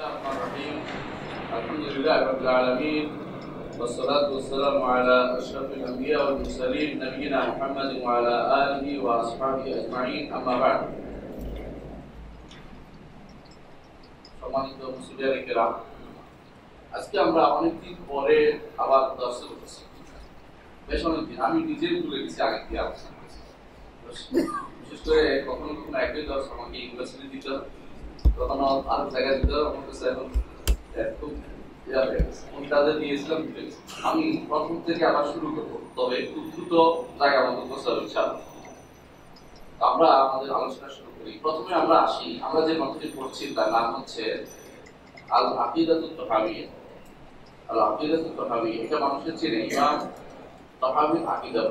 الله الرحمن الرحيم الحمد لله رب العالمين والصلاة والسلام على أشرف الأنبياء والمرسلين نبينا محمد وعلى آله وأصحابه أجمعين أما بعد সম্মানিত মুসলিয়ার কেরাম আজকে আমরা অনেকদিন পরে আবার দর্শন করছি বেশ অনেকদিন আমি নিজেই ভুলে গেছি আগে কি আলোচনা করেছি বিশেষ করে কখনো কখনো একই দর্শ আমাকে ইউনিভার্সিটি দিত কখনো আরও জায়গায় দিত তাদের গেছি। আমি প্রথম থেকে আবার শুরু করব, তবে খুব দ্রুত জায়গা মতো বসার আমরা আমাদের আলোচনা শুরু করি। প্রথমে আমরা আসি, আমরা যে গ্রন্থটি পড়ছি, তার নাম হচ্ছে আল আকিদাতুত তহাবিয়া। আল আকিদাতুত তহাবিয়া, এটা মানুষের চেনে, ইমাম তহাবি আকিদা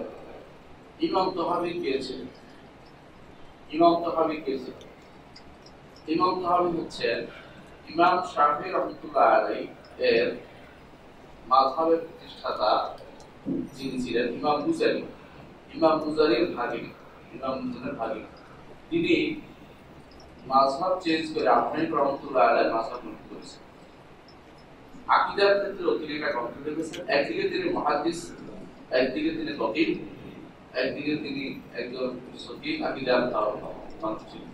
ইমাম তহাবি কে ছিলেন? ইমাম তহাবি কে ছিলেন? হচ্ছেন ইমাম শাফি রহমতুল্লাহ এর প্রতিষ্ঠাতা যিনি ছিলেন, ইমাম ইমাম ইমাম তিনি চেঞ্জ করে আহমেদ রহমতুল্লাহ আলাই করেছেন। আকীদার ক্ষেত্রে তিনি একটা একদিকে তিনি মুহাদ্দিস, একদিকে তিনি একদিকে তিনি একজন সকিহ আকীদার মানুষ ছিলেন।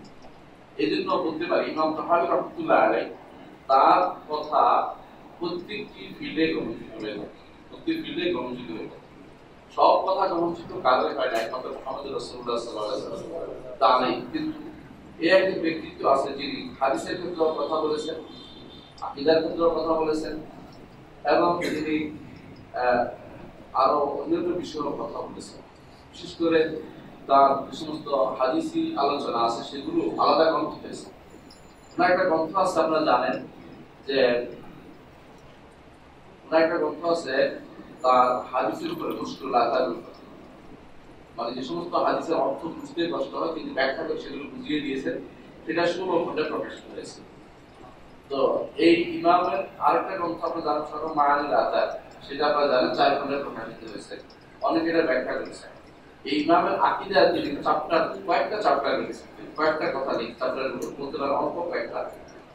এই জন্য বলতে পারি, ইমাম তাহাবি রহমতুল্লাহ আলাই তার কথা প্রত্যেকটি ফিল্ডে গ্রহণযোগ্য হয়ে থাকে, প্রত্যেক ফিল্ডে গ্রহণযোগ্য হয়ে থাকে। সব কথা গ্রহণযোগ্য কাজে হয় না, একমাত্র মোহাম্মদ রসুল্লাহ সাল্লাহ তা নেই, কিন্তু এ একজন ব্যক্তিত্ব আছে যিনি হাদিসের ক্ষেত্রেও কথা বলেছেন, আকিদার ক্ষেত্রেও কথা বলেছেন, এবং তিনি আরও অন্যান্য বিষয়েও কথা বলেছেন। বিশেষ করে তার যে সমস্ত হাদিসি আলোচনা আছে, সেগুলো আলাদা গ্রন্থ হয়েছে। ওনার একটা গ্রন্থ আছে, আপনারা জানেন যে, ওনার একটা গ্রন্থ আছে, তার হাদিসের উপরে মুশকিল আকার মানে যে সমস্ত হাদিসের অর্থ বুঝতে কষ্ট হয়, কিন্তু ব্যাখ্যা করে সেগুলো বুঝিয়ে দিয়েছেন। সেটা ষোলো খন্ডে প্রকাশ হয়েছে। তো এই ইমামের আরেকটা গ্রন্থ আপনারা জানেন সরব মায়ানির আচার সেটা আপনারা জানেন, চার খন্ডে প্রকাশিত হয়েছে। অনেকে এটা ব্যাখ্যা করেছে এই ইমামের আকিদা তিনি চ্যাপ্টার কয়েকটা চ্যাপ্টার লিখেছেন। কয়েকটা কথা লিখ চ্যাপ্টার পারেন অল্প কয়েকটা।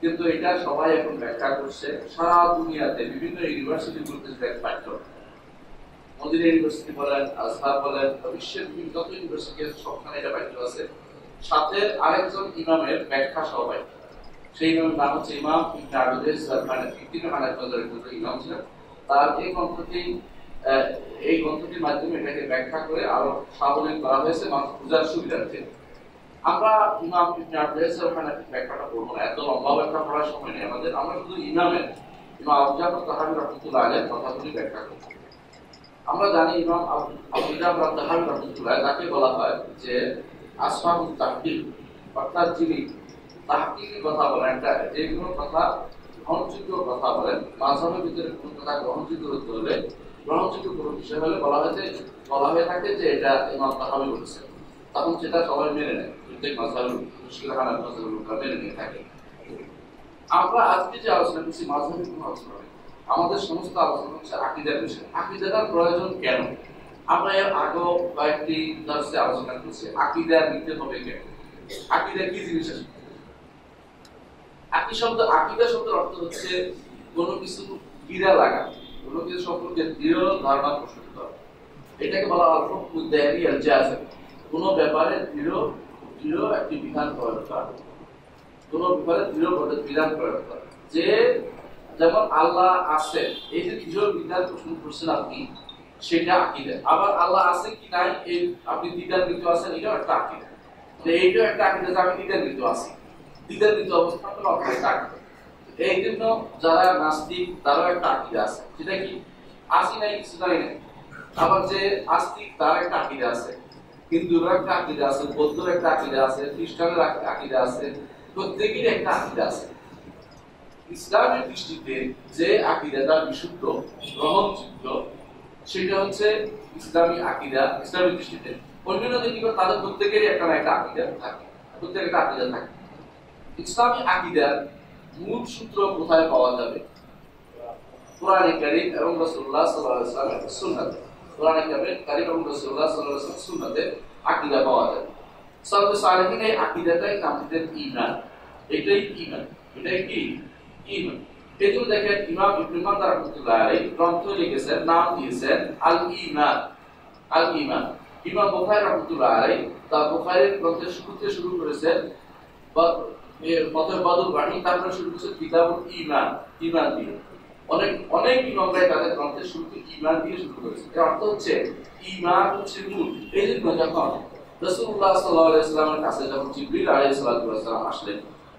কিন্তু এটা সবাই এখন ব্যাখ্যা করছে। সারা দুনিয়াতে বিভিন্ন ইউনিভার্সিটিগুলোতে সেটা পাঠ্য মদিনা ইউনিভার্সিটি বলেন, আজহার বলেন বিশ্বের বিভিন্ন যত ইউনিভার্সিটি সবখানে এটা পাঠ্য আছে। সাথে আরেকজন ইমামের ব্যাখ্যা সবাই সেই ইমামের নাম হচ্ছে ইমাম ইবনে আবিদের মানে ফিফটিন হানাফি ইমাম ছিলেন। তার এই গ্রন্থটি এই গ্রন্থটির মাধ্যমে এটাকে ব্যাখ্যা করে আরও সাবলীল করা হয়েছে মানুষ বোঝার সুবিধার্থে আমরা ইমাম ইবনে ব্যাখ্যাটা পড়ব না, এত লম্বা ব্যাখ্যা পড়ার সময় নেই আমাদের। আমরা শুধু ইমামের, ইমাম তাহাবি রহমতুল্লাহ আলাইহির কথাগুলি ব্যাখ্যা করব। আমরা জানি ইমাম তাহাবি রহমতুল্লাহ তাকে বলা হয় যে আসহাবুত তাহকিক অর্থাৎ যিনি কথা বলেন, একটা যে কোনো কথা গ্রহণযোগ্য কথা বলেন মাঝহের ভিতরে কোনো কথা গ্রহণযোগ্য হতে হলে বিষয় হলে বলা হয় যে বলা হয়ে থাকে যে এটা ইমাম তাহাবি বলেছে। তখন সেটা সবাই মেনে নেয় মেনে নিয়ে থাকে। আমরা আজকে যে আলোচনা করছি কোনো আলোচনা আমাদের সমস্ত আলোচনা হচ্ছে আকিদার আকিদার প্রয়োজন কেন? আমরা এর আগেও কয়েকটি দর্শে আলোচনা করছি, আকিদা নিতে হবে কেন? আকিদা কি জিনিস আকি শব্দ, আকিদা শব্দের অর্থ হচ্ছে কোনো কিছু গিরা লাগা সম্পর্কে দৃঢ় ধারণা পোষণ এটাকে বলা হয় কোনো ব্যাপারে দৃঢ় দৃঢ় একটি বিধান ব্যাপারে দৃঢ় বিধান যে যেমন আল্লাহ আছে, এই যে দৃঢ় বিধান পোষণ করছেন আপনি, সেটা আকিদা। আবার আল্লাহ আছে কি নাই, এই আপনি দ্বিধার কিন্তু আছেন, এটাও একটা আকিদা। এইটাও একটা আকিদা আমি দ্বিধার কিন্তু আছি। দ্বিধার কিন্তু অবস্থান হলো অপর একটা এই জন্য যারা নাস্তিক, তারও একটা আকিদা আছে। সেটা কি? আসি নাই, কিছু জানি নাই। আবার যে আস্তিক, তার একটা আকিদা আছে। হিন্দুর একটা আকিদা আছে বৌদ্ধর একটা আকিদা আছে খ্রিস্টানের আকিদা আছে, প্রত্যেকেরই একটা আকিদা আছে। ইসলামের দৃষ্টিতে যে আকিদাটা বিশুদ্ধ, গ্রহণযোগ্য, সেটা হচ্ছে ইসলামী আকিদা, ইসলামের দৃষ্টিতে। অন্যান্য দিকে তাদের প্রত্যেকেরই একটা না একটা আকিদা থাকে। প্রত্যেকের একটা আকিদা থাকে। ইসলামী আকিদার মূল সূত্র কোথায় পাওয়া যাবে? কোরআনে কারীম এবং সাল্লাল্লাহু সুন্নাতে। কোরআনে কারীম এবং সাল্লাল্লাহু সুন্নাতে আকীদা পাওয়া সালেহিন এই আকীদাটাই ঈমান। এটাই ঈমান। এটাই কি? ইমান এই জন্য দেখেন ইমাম ইবনে মান্দা রাহমাতুল্লাহ গ্রন্থ লিখেছেন, নাম দিয়েছেন আল ঈমান আল ঈমান ইমাম বুখারী রাহমাতুল্লাহ আলাইহি তার বুখারীর শুরুতে শুরু করেছেন আসলেন,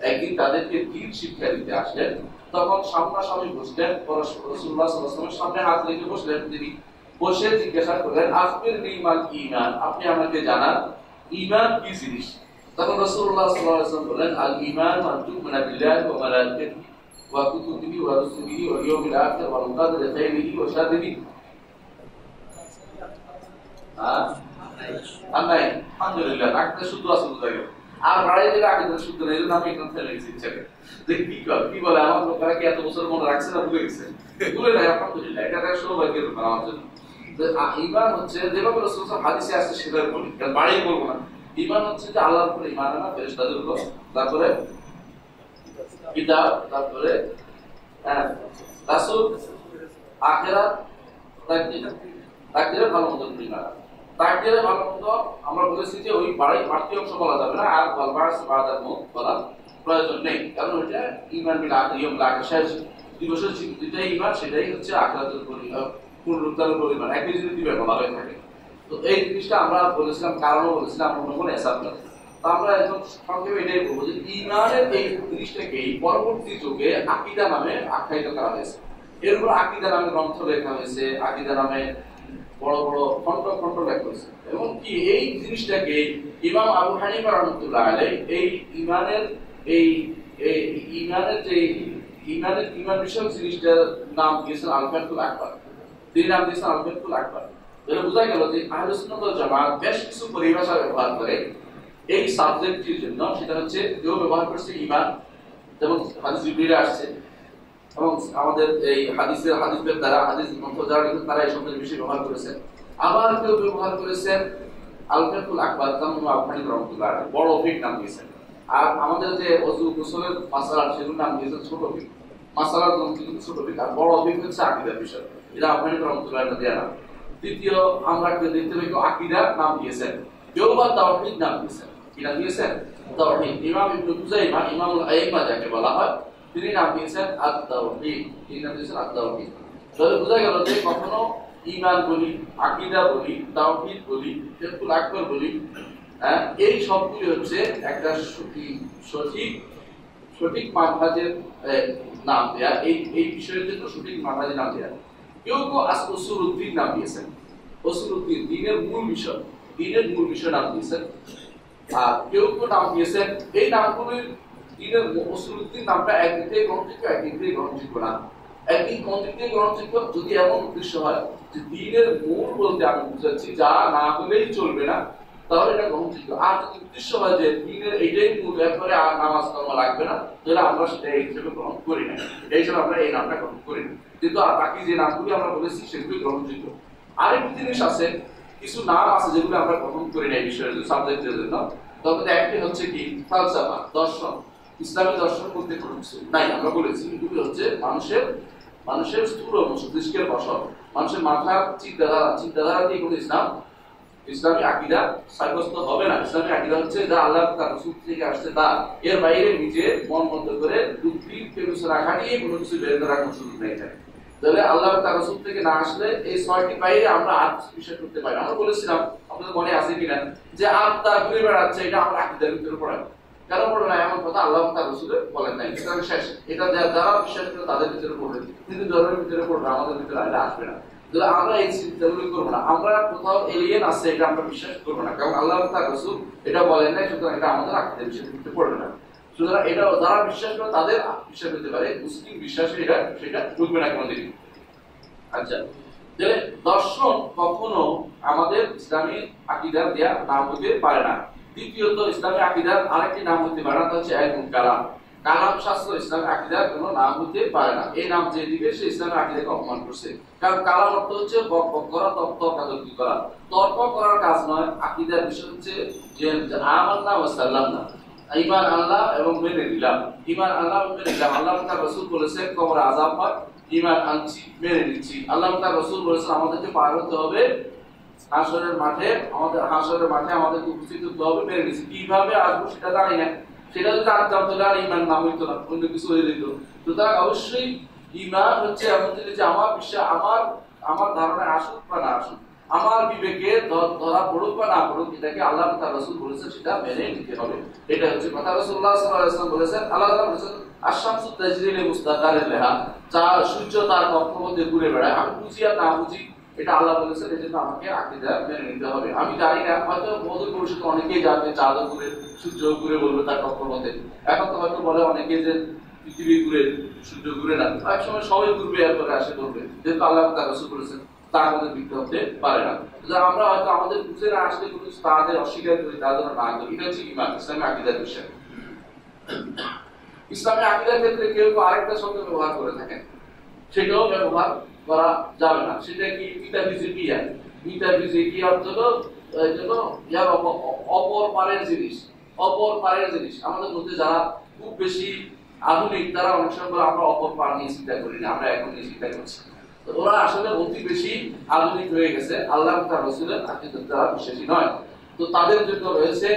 একদিন তাদেরকে দিন শিক্ষা দিতে আসলেন। তখন সামনাসামনি বসলেন আলাইহি সামনে হাত রেখে বসলেন। তিনি বসে জিজ্ঞাসা করলেন, আখবির নিমাল ঈমান, আপনি আমাকে জানান ইমান কি জিনিস? তখন আলাইহি ওয়াসাল্লাম বলেন আল ঈমান মান তু'মিনা বিল্লাহি ওয়া মালাইকাতিহি ওয়া কুতুবিহি ওয়া রুসুলিহি ওয়াল ইয়াউমিল আখির ওয়াল কদরি খাইরিহি ওয়া শাররিহি. হ্যাঁ? আল্লাহ আলহামদুলিল্লাহ ডাক্তার শুদ্ধ আছে বোঝা গেল আর বাড়াই দিলে আগে নেই আমি এখান থেকে লিখছি ইচ্ছাকে যে কি কি বলে, আমার লোকেরা কি এত বছর মনে রাখছে না ভুলে গেছে? ভুলে নাই আলহামদুলিল্লাহ, এটা একটা সৌভাগ্যের ব্যাপার আমার জন্য। ইমান হচ্ছে, যেভাবে রসুল হাদিসে আসছে বলি কারণ বাড়ি বলব না। ইমান হচ্ছে যে আল্লাহর উপরে ইমান আনা, ফেরেশতাদের উপর। তারপরে তারপরে হ্যাঁ রাসূল ভালো ভালো আমরা বলেছি যে ওই বাড়ি বাড়তি অংশ বলা যাবে না। আর বলা প্রয়োজন নেই। কারণ ওইটা ইমান বিল দিবসের যেটাই ইমান সেটাই হচ্ছে আখিরাতের উপর, পুনরুদ্ধারের উপর ইমান একই জিনিস দিবে বলা হয়ে থাকে। তো এই জিনিসটা আমরা বলেছিলাম, কারণও বলেছিলাম, অন্য কোনো এসাব না আমরা এখন সংক্ষেপে এটাই বলব যে ইমানের এই জিনিসটাকে পরবর্তী যুগে আকিদা নামে আখ্যায়িত করা হয়েছে। এর উপর আকিদা নামে গ্রন্থ লেখা হয়েছে, আকিদা নামে বড় বড় খন্ড খন্ড লেখা হয়েছে। এবং কি এই জিনিসটাকে ইমাম আবু হানিফা রহমতুল্লাহ আলাই এই ইমানের এই ইমানের যে, ইমানের ইমান বিষয়ক জিনিসটার নাম দিয়েছেন আলফাতুল আকবর। তিনি নাম দিয়েছেন আলফাতুল আকবর। তাহলে বোঝা গেল যে জামাত বেশ কিছু পরিভাষা ব্যবহার করে এই সাবজেক্টটির জন্য সেটা হচ্ছে কেউ ব্যবহার করছে ইমান হাদিস আসছে এবং আমাদের এই হাদিসের হাদিসের দ্বারা, হাদিস যারা তারা এই শব্দের ব্যবহার করেছেন আবার কেউ ব্যবহার করেছেন আলফাতুল আকবর আফগানি রহমতুল্লাহ বড় অভিক নাম দিয়েছেন আর আমাদের যে অজু গোসলের মাসালা সেগুলোর নাম দিয়েছেন ছোট অভিক মাসালার গ্রন্থ কিন্তু ছোট আর বড় অভিক হচ্ছে আকিদার বিষয়। এটা আফগানি রহমতুল্লাহ দেওয়া নাম দ্বিতীয় আমরা দেখতে পাই আকিদার নাম দিয়েছেন। কেউ বা তাওহীদ নাম দিয়েছেন। কি নাম দিয়েছেন? তাওহীদ। ইমাম ইবনে কুযাইমা ইমামুল আইমা যাকে বলা হয়, তিনি নাম দিয়েছেন আত-তাওহীদ। তিনি নাম দিয়েছেন আত-তাওহীদ। তাহলে বোঝা গেল যে কখনো ঈমান বলি, আকীদা বলি, তাওহীদ বলি ফিকুল আকবর বলি হ্যাঁ এই সবগুলি হচ্ছে একটা সঠিক সঠিক সঠিক মানহাজের নাম দেয়া। এই এই বিষয়ের জন্য সঠিক মানহাজের নাম দেয়া। কেউ কেউ আজ নাম দিয়েছেন। দিনের মূল দিনের মূল নাম দিয়েছেন। আর কেউ কেউ নাম দিয়েছেন, এই নামগুলির দিনের নামটা গ্রহণযোগ্য গ্রহণযোগ্য না। থেকে গ্রহণযোগ্য যদি এমন উদ্দেশ্য হয় যে দিনের মূল বলতে আমি বুঝাচ্ছি, যা না হলেই চলবে না, তাহলে এটা গ্রহণযোগ্য। আর যদি উদ্দেশ্য হয় যে দিনের এইটাই মূল, এরপরে আর নামাজ কর্ম লাগবে না, তাহলে আমরা সেটা এই হিসেবে গ্রহণ করি না এই হিসেবে আমরা এই নামটা গ্রহণ করি না কিন্তু আর বাকি যে নামগুলি আমরা বলেছি সেগুলি গ্রহণযোগ্য। আরেকটি জিনিস আছে, কিছু নাম আছে যেগুলো আমরা গ্রহণ করি না এই বিষয়ের সাবজেক্টের জন্য। তবে একটি হচ্ছে কি, ফালসাফা, দর্শন, ইসলামী দর্শন বলতে কোনো নাই, আমরা বলেছি। এগুলি হচ্ছে মানুষের মানুষের স্থূল মস্তিষ্কের বসত মানুষের মাথার চিন্তাধারা চিন্তাধারা দিয়ে কোনো ইসলাম, ইসলামী আকিদা সাব্যস্ত হবে না। ইসলামী আকিদা হচ্ছে যা আল্লাহ তার রসুল থেকে আসছে, তা এর বাইরে নিজে মন বন্ধ করে বুদ্ধি রাখা নিয়ে কোনো কিছু বের করার কোনো সুযোগ নেই থাকে তাহলে আল্লাহ তার রসুল থেকে না আসলে এই ছয়টি বাইরে আমরা আর বিশ্বাস করতে পারি আমরা বলেছিলাম, আপনাদের মনে আছে কিনা, যে আত্মা ঘুরে বেড়াচ্ছে এটা আমরা আকিদার ভিতরে পড়ে কেন পড়ে না? এমন কথা আল্লাহ তার রসুলে বলেন নাই। শেষ। এটা যারা বিশ্বাস করে তাদের ভিতরে পড়বে। কিন্তু ধর্মের ভিতরে পড়বে, আমাদের ভিতরে আসবে না। তাহলে আমরা এই চিন্তাগুলি করব না। আমরা কোথাও এলিয়েন আছে, এটা আমরা বিশ্বাস করব না। কারণ আল্লাহ তার রসুল এটা বলেন নাই, সুতরাং এটা আমাদের আকিদের ভিতরে পড়বে না। সুতরাং এটা যারা বিশ্বাস করে তাদের বিশ্বাস হতে পারে। মুসলিম বিশ্বাসে এটা, সেটা ঢুকবে না কোনোদিন। আচ্ছা তাহলে দর্শন কখনো আমাদের ইসলামী আকিদার দেয়া নাম হতে পারে না। দ্বিতীয়ত, ইসলামী আকিদার আরেকটি নাম হতে পারে না তা হচ্ছে এলমুল কালাম কালাম শাস্ত্র ইসলামী আকিদার কোনো নাম হতে পারে না। এই নাম যে দিবে, সে ইসলামী আকিদাকে অপমান করছে। কারণ কালাম অর্থ হচ্ছে বক করা তর্ক তর্কাতর্কি করা। তর্ক করার কাজ নয়, আকিদার বিষয় হচ্ছে যে আমার নাম সাল্লাম না ইমান আল্লাহ এবং মেনে নিলাম। ইমান আল্লাহ মেনে নিলাম। আল্লাহ তার রসুল বলেছেন কবর আজাব পাক ইমান আনছি, মেনে নিচ্ছি। আল্লাহ তার রসুল বলেছেন, আমাদেরকে পার হতে হবে হাসরের মাঠে, আমাদের হাসরের মাঠে আমাদেরকে উপস্থিত হতে হবে, মেনে নিচ্ছি। কীভাবে আসব সেটা জানি না। সেটা যদি জানতাম তাহলে আর ইমান নাম হইতো না, অন্য কিছু হয়ে যেত। সুতরাং অবশ্যই ইমান হচ্ছে এমন জিনিস যে আমার বিশ্বাস, আমার আমার ধারণায় আসুক বা না আসুক আমার বিবেকে ধরা পড়ুক বা না পড়ুক এটাকে আল্লাহ তার রসুল বলেছেন, সেটা মেনে নিতে হবে। এটা হচ্ছে কথা। রসুল্লাহ বলেছেন, আল্লাহ বলেছেন সূর্য ঘুরে আমাকে নিতে হবে। আমি অনেকেই জানবে ঘুরে সূর্য ঘুরে বলবে তার কক্ষপথে। এখন তো হয়তো বলে অনেকে যে পৃথিবী ঘুরে, সূর্য ঘুরে না। এক সময় সবাই ঘুরবে এরপরে আসে করবে যেহেতু আল্লাহ তার বলেছেন তা আমাদের বিক্রি হতে পারে না। আমরা হয়তো আমাদের বুঝে না আসলে কোনো তাদের অস্বীকার করি তাদের না। করি এটা হচ্ছে ইমান ইসলামী আকিদার বিষয়। ইসলামী আকিদার ক্ষেত্রে কেউ কেউ আরেকটা শব্দ ব্যবহার করে থাকেন। সেটাও ব্যবহার করা যাবে না। সেটা কি? মিটাফিজিকিয়া মিটাফিজিকি অর্থ হলো ইয়ার অপর পারের জিনিস। অপর পারের জিনিস। আমাদের মধ্যে যারা খুব বেশি আধুনিক, তারা অনেক সময় আমরা অপর পার নিয়ে চিন্তা করি না, আমরা এখন নিয়ে চিন্তা করছি। ওরা আসলে অতি বেশি আধুনিক হয়ে গেছে। আল্লাহ তার রসুলের বিশ্বাসী নয়। তো তাদের জন্য রয়েছে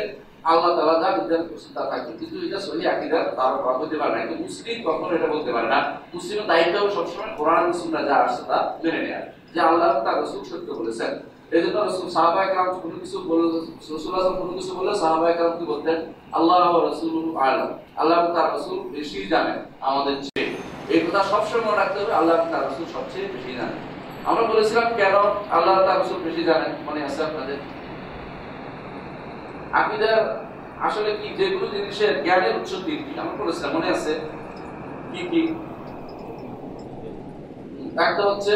আল্লাহ তাআলা যা করছেন তা থাকবে কিন্তু এটা সহি আকিদা, তার পারে না। কিন্তু মুসলিম কখনো এটা বলতে পারে না। মুসলিমের দায়িত্ব সবসময় কোরআন সুন্নাহ যা আসছে তা মেনে যে আল্লাহ তার রসুল সত্য বলেছেন। এই জন্য রসুল কেরাম কোনো কিছু রাসূলুল্লাহ কোনো কিছু বললে কেরাম কি বলতেন, আল্লাহ ওয়া রাসূলুহু আল্লাহ তার রসুল বেশি জানেন আমাদের চেয়ে। এই কথা সবসময় মনে রাখতে হবে, আল্লাহ তার রসুল সবচেয়ে বেশি জানেন। আমরা বলেছিলাম, কেন আল্লাহ তার রসুল বেশি জানেন? মনে আছে আপনাদের? আকিদার আসলে কি? যেগুলো জিনিসের জ্ঞানের উৎস তিনটি। আমরা বলেছিলাম, মনে আছে? কি কি? একটা হচ্ছে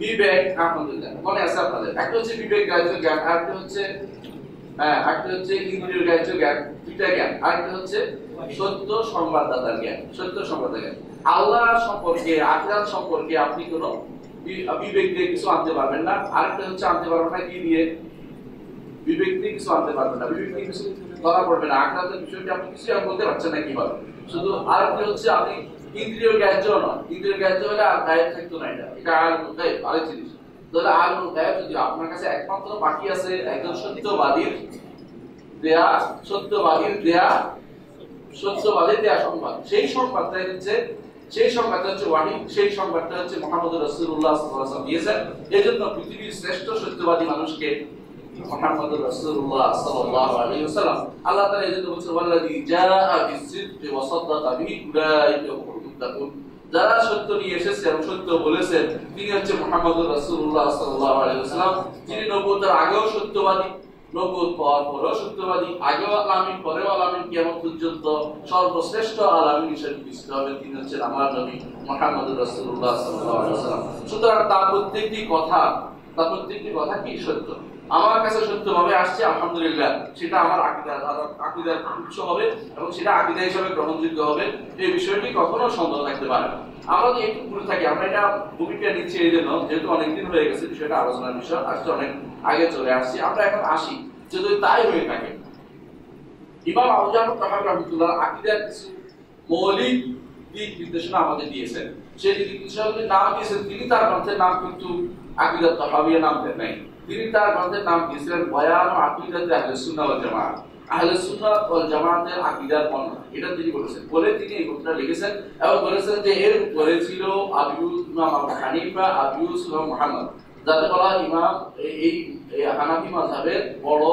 বিবেক, আলহামদুলিল্লাহ। মনে আছে আপনাদের? একটা হচ্ছে বিবেক গ্রাহ্য জ্ঞান, আরেকটা হচ্ছে হ্যাঁ আরেকটা হচ্ছে ইন্দ্রিয় গ্রাহ্য জ্ঞান, দুইটা জ্ঞান। আরেকটা হচ্ছে সত্য সংবাদদাতার জ্ঞান, সত্য সংবাদদাতার আল্লাহ সম্পর্কে, আখিরাত সম্পর্কে আপনি কোনো বিবেক দিয়ে কিছু আনতে পারবেন না। আরেকটা হচ্ছে আনতে পারবেন না কি দিয়ে বিবেক দিয়ে কিছু আনতে পারবেন না। বিবেক দিয়ে কিছু ধরা পড়বে না। আখরাতের বিষয়টি আপনি কিছু বলতে পারছেন না কীভাবে। শুধু হচ্ছে আপনি ইন্দ্রিয় নয় ইন্দ্রিয় হলে আর গায়েব থাকতো না এটা। এটা আর আরেক জিনিস। আর যদি আপনার কাছে একমাত্র বাকি আছে, একজন সত্যবাদীর দেয়া সত্যবাদীর দেয়া স্বচ্ছভাবে দেয়া সংবাদ। সেই সংবাদটাই হচ্ছে সেই সংবাদটা হচ্ছে সেই সংবাদটা হচ্ছে মোহাম্মদ রসুল্লাহ দিয়েছেন। পৃথিবীর শ্রেষ্ঠ সত্যবাদী মানুষকে মোহাম্মদ রসুল্লাহ আল্লাহ বলছেন যারা সত্য নিয়ে এসেছে এবং সত্য বলেছেন, তিনি হচ্ছে মোহাম্মদ রসুল্লাহ সাল্লাল্লাহু আলাইহি তিনি নবুয়তের আগেও সত্যবাদী নবুয়ত পাওয়ার সত্যবাদী, আগেও আলামিন, পরেও আলামিন, কিয়ামত পর্যন্ত সর্বশ্রেষ্ঠ আলামিন হিসেবে হবে, তিনি হচ্ছেন আমার নবী মোহাম্মদ সুতরাং তার প্রত্যেকটি কথা, তার প্রত্যেকটি কথা কি সত্য? আমার কাছে সত্যভাবে আসছে, আলহামদুলিল্লাহ, সেটা আমার আকিদার আকিদার উৎস হবে এবং সেটা আকিদা হিসাবে গ্রহণযোগ্য হবে, এই বিষয়টি কখনো সন্দেহ থাকতে পারে না। আমরা একটু ভুলে থাকি, আমরা এটা ভূমিকা নিচ্ছি এই জন্য, যেহেতু অনেকদিন হয়ে গেছে, বিষয়টা আলোচনার বিষয়, আসছে অনেক আগে চলে আসছি। আমরা এখন আসি। যদি তাই হয়ে থাকে, ইমাম তাহার রহমতুল্লাহ আকিদার কিছু মৌলিক দিক নির্দেশনা আমাদের দিয়েছেন। সেই দিক নির্দেশনাগুলির নাম দিয়েছেন, তিনি তার গ্রন্থের নাম কিন্তু আকিদাত তাহাবিয়া নাম দেন নাই। তিনি তার গ্রন্থের নাম দিয়েছিলেন বয়ান ও আকিদাতে আহলে সুন্নাহ ওয়াল জামাত আহলে সুন্নাহ ওয়াল জামাতের আকিদার বর্ণনা এটা তিনি বলেছেন। বলে তিনি এই গ্রন্থটা লিখেছেন এবং বলেছেন যে এর উপরে ছিল আবু ইমাম আবু হানিফা আবু ইউসুফ মুহাম্মদ। যাতে বলা ইমাম, এই হানাফি মাঝাবের বড়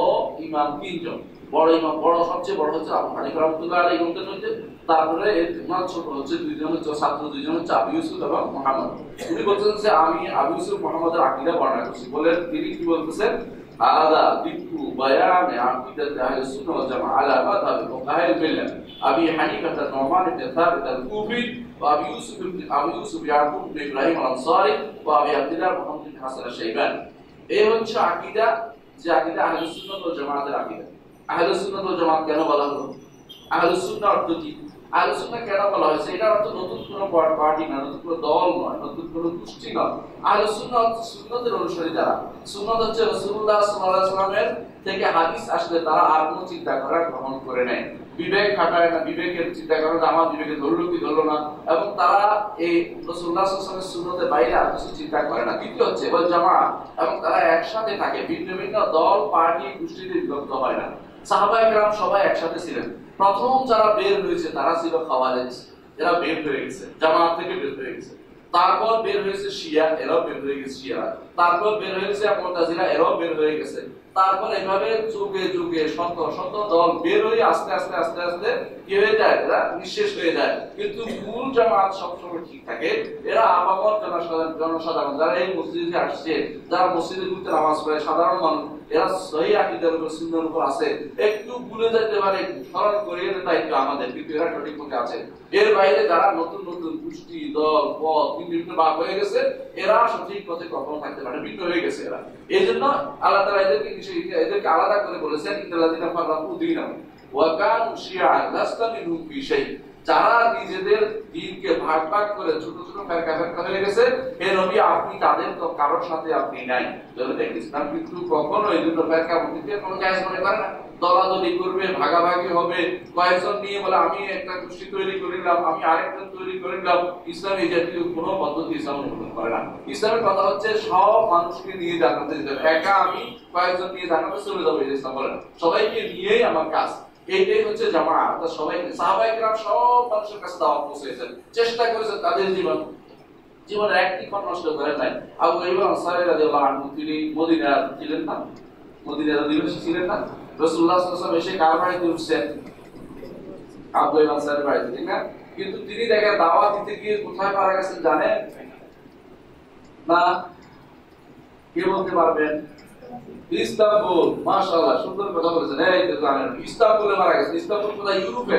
ইমাম তিনজন। বড় ইমাম, বড় সবচেয়ে বড় হচ্ছে আবু হানিফা রহমতুল্লাহ আলী গ্রন্থের মধ্যে তারপরে ইমাম ছোট হচ্ছে দুইজন হচ্ছে ছাত্র দুইজন হচ্ছে আবু ইউসুফ এবং মোহাম্মদ। উনি বলছেন যে আমি আবু ইউসুফ মোহাম্মদের আকিরা বর্ণনা করছি। বলে তিনি কি বলতেছেন? هذا ذكر بيان عقيدة أهل السنة والجماعة على مذهب فقهاء الملة أبي حنيفة النعمان بن ثابت الكوفي وأبي يوسف بن أبي يوسف يعقوب بن إبراهيم الأنصاري وأبي عبد الله محمد بن حسن الشيباني এই হচ্ছে আকীদা যে আকীদা আহলে সুন্নাত ওয়াল জামাতের আকীদা আহলে সুন্নাত ওয়াল জামাত কেন বলা হলো আহলে সুন্নাহ অর্থ কি আলোচনা কেন বলা হয়েছে? এটা অর্থ নতুন কোনো পার্টি না, নতুন কোনো দল নয়, নতুন কোনো গোষ্ঠী নয়। আলোচনা হচ্ছে অনুসারী যারা। হচ্ছে রসুল্লাহ সাল্লামের থেকে হাদিস আসলে তারা আর কোনো চিন্তা করা গ্রহণ করে নেয় বিবেক খাটায় না, বিবেকের চিন্তা করে না, আমার বিবেকে ধরলো কি ধরলো না। এবং তারা এই রসুল্লাহ বাইরে আর কিছু চিন্তা করে না। দ্বিতীয় হচ্ছে জামা এবং তারা একসাথে থাকে, ভিন্ন ভিন্ন দল, পার্টি, গোষ্ঠীতে বিভক্ত হয় না। সাহাবাই গ্রাম সবাই একসাথে ছিলেন। প্রথম যারা বের হয়েছে, তারা ছিল খাওয়ারেজ। এরা বের হয়ে গেছে, জামাত থেকে বের হয়ে গেছে। তারপর বের হয়েছে শিয়া, এরাও বের হয়ে গেছে শিয়া। তারপর বের হয়েছে মুতাজিলা এরাও বের হয়ে গেছে। তারপর এভাবে যুগে যুগে শত শত দল বের হয়ে আস্তে আস্তে আস্তে আস্তে কি হয়ে যায়? এরা নিঃশেষ হয়ে যায়। কিন্তু মূল জামাত সবসময় ঠিক থাকে। এরা আবামর জনসাধারণ জনসাধারণ, যারা এই মসজিদে আসছে, যারা মসজিদে ঘুরতে নামাজ পড়ে, সাধারণ মানুষ। এরা সহি আকিদার উপর সুন্দর উপর আছে। একটু ভুলে যেতে পারে স্মরণ করিয়ে দেয় দায়িত্ব আমাদের কিন্তু এরা সঠিক পথে আছে। এর বাইরে যারা নতুন নতুন গোষ্ঠী, দল পথ বিভিন্ন ভাগ হয়ে গেছে, এরা সঠিক পথে কখনো থাকতে পারে ভিন্ন হয়ে গেছে এরা। এই জন্য আল্লাহ তালা এদেরকে এদেরকে আলাদা করে বলেছেন ইন্দালাদিনা ফারাকু দীনাহুম ওয়া কানু শিয়া লাস্তা মিনহুম ফি শাই। যারা নিজেদের দিনকে ভাগ ভাগ করে ছোট ছোট ফেরকা ফেরকা হয়ে গেছে, হে নবী, আপনি তাদের তো কারোর সাথে আপনি নাই। যদি দেখ ইসলাম কিন্তু কখনো এই দুটো ফেরকা মধ্যে কোনো জায়জ মনে করে না। দলাদলি করবে, ভাগাভাগি হবে, কয়েকজন নিয়ে বলে, আমি একটা গোষ্ঠী তৈরি করিলাম আমি আরেকজন তৈরি করিলাম ইসলাম এই জাতীয় কোনো পদ্ধতি ইসলাম অনুমোদন করে না। ইসলামের কথা হচ্ছে, সব মানুষকে নিয়ে জানাতে হবে। একা আমি কয়েকজন নিয়ে জানাতে চলে যাব ইসলাম বলে সবাইকে নিয়েই আমার কাজ। এইটাই হচ্ছে সবাইকে সাহাবাইকরাম সব মানুষের কাছে দাওয়াত পৌঁছেছেন। চেষ্টা করেছেন তাদের জীবন। জীবনের একটি নষ্ট করে নাই। আবু আনসারী রাদিয়াল্লাহু তিনি মদিনা ছিলেন না? ছিলেন না? রাসূলুল্লাহ সাল্লাল্লাহু আলাইহি এসে কার বাড়িতে উঠছেন? আবু বাড়িতে, ঠিক কিন্তু তিনি দেখেন দাওয়াত দিতে গিয়ে কোথায় মারা গেছেন জানেন? না? কে বলতে পারবেন? ইস্তাম্বুল, মাশাআল্লাহ, সুন্দর কথা বলেছেন। এই তো জানেন, ইস্তাম্বুলে মারা গেছে। ইস্তাম্বুল কোথায়? ইউরোপে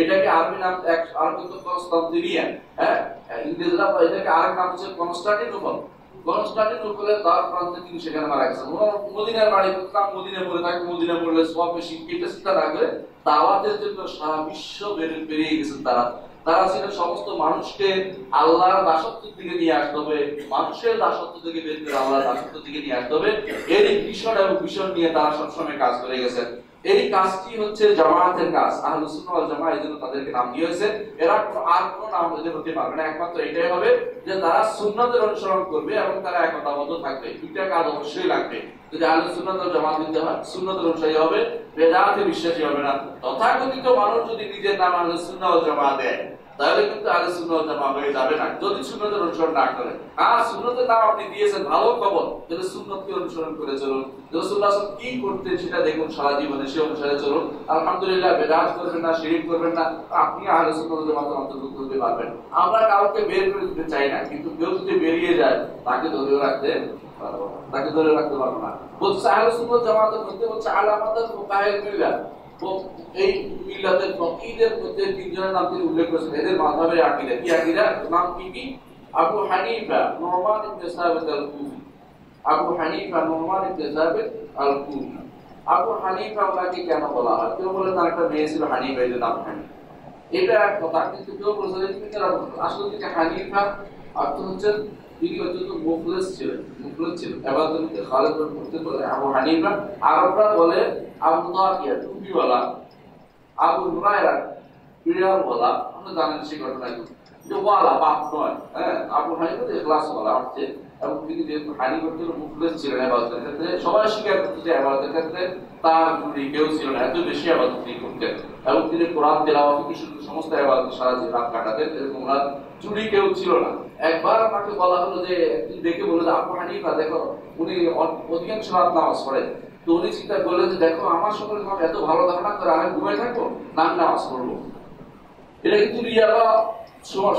এটাকে আরবি নাম, এক, আরবি তো কনস্টান্টিনিয়ান হ্যাঁ? ইংরেজরা এটাকে নাম হচ্ছে কনস্টান্টিনোপল। তার প্রান্তে তিনি সেখানে মারা গেছেন। মদিনার বাড়ি মদিনা পড়ে মদিনা পড়লে সব বেশি জন্য সারা বিশ্ব বেরিয়ে গেছেন তারা। তারা ছিল সমস্ত মানুষকে আল্লাহর দাসত্বের দিকে নিয়ে আসতে হবে, মানুষের দাসত্ব থেকে বের করে আল্লাহর দাসত্ব দিকে নিয়ে আসতে হবে। এর মিশন এবং মিশন নিয়ে তারা সবসময় কাজ করে গেছেন। এই কাজটি হচ্ছে জামায়াতের কাজ। আহলুস সুন্নাহ ওয়াল জামাআহ এজন্য তাদেরকে নাম দিয়েছে এরা কোনো- আর কোনো নাম এদের হতে পারবে না। একমাত্র এটাই হবে যে তারা সুন্নাতের অনুসরণ করবে এবং তারা একতাবদ্ধ থাকবে। দুইটা কাজ অবশ্যই লাগবে। যদি আহলুস সুন্নাত জামাত দিতে হয় সুন্নাতের অনুসারী হবে, বেদাতে বিশ্বাসী হবে না। তথাকথিত মানুষ যদি নিজের নাম আহলুস সুন্নাহ ওয়াল জামাত দেয়, তাহলে কিন্তু আহলে সুন্নাহ ওয়াল জামাত হয়ে যাবে না। যদি অনুসরণ না করে। সুন্নতের নাম আপনি দিয়েছেন, ভালো খবর সুন্নতকে অনুসরণ করে চলুন। সাল্লাল্লাহু কি করতেন সেটা দেখুন সারা জীবনে, সে অনুসারে চলুন। আলহামদুলিল্লাহ, বেদাত করবেন না, শিরিক করবেন না, আপনি আহলে সুন্নাহ ওয়াল অন্তর্ভুক্ত পারবেন। আমরা কাউকে বের করে দিতে চাই না, কিন্তু কেউ যদি বেরিয়ে যায়, তাকে ধরে রাখতে পারব না। তাকে ধরে রাখতে পারব না। বলছে, আহলে ওয়াল জামাতের মধ্যে হচ্ছে আলামাতাত ফুকাহায়ে মিল্লাত এই মিল্লাতের ফকিহদের মধ্যে তিনজনের নাম তিনি উল্লেখ করেছেন। এদের মাযহাবের আকীদা কি? আকীদা নাম কি কি? আবু হানিফা, নুমান ইবনে সাবিত আল-কুফি। আবু হানিফা, নুমান ইবনে সাবিত আল-কুফি। আবু হানিফা ওনাকে কেন বলা হয়? কেউ বলে তার একটা মেয়ে ছিল হানিফা এর নাম হানিফা। এটা এক কথা, কিন্তু কেউ বলছে আসলে তিনি হানিফা অর্থ হচ্ছে যে হ্যাঁ যে তিনি সবাই স্বীকার করতে যে ক্ষেত্রে তার কেউ ছিল না। এত বেশি আবাদত তিনি করতেন। এবং তিনি কোরআন, তেলাওয়াত সমস্ত আবাদত সারা জীবন রাত কাটাতেন। এরকম জুড়ি কেউ ছিল না। একবার আমাকে বলা হলো যে দেখে বলে যে আবু হানিফা, দেখো, উনি অধিকাংশ রাত নামাজ পড়েন। তো উনি চিন্তা করলেন যে, দেখো, আমার সম্পর্কে তোমার এত ভালো ধারণা করে আমি ঘুমাই থাকব না নামাজ পড়ব? এটা কিন্তু রিয়া বা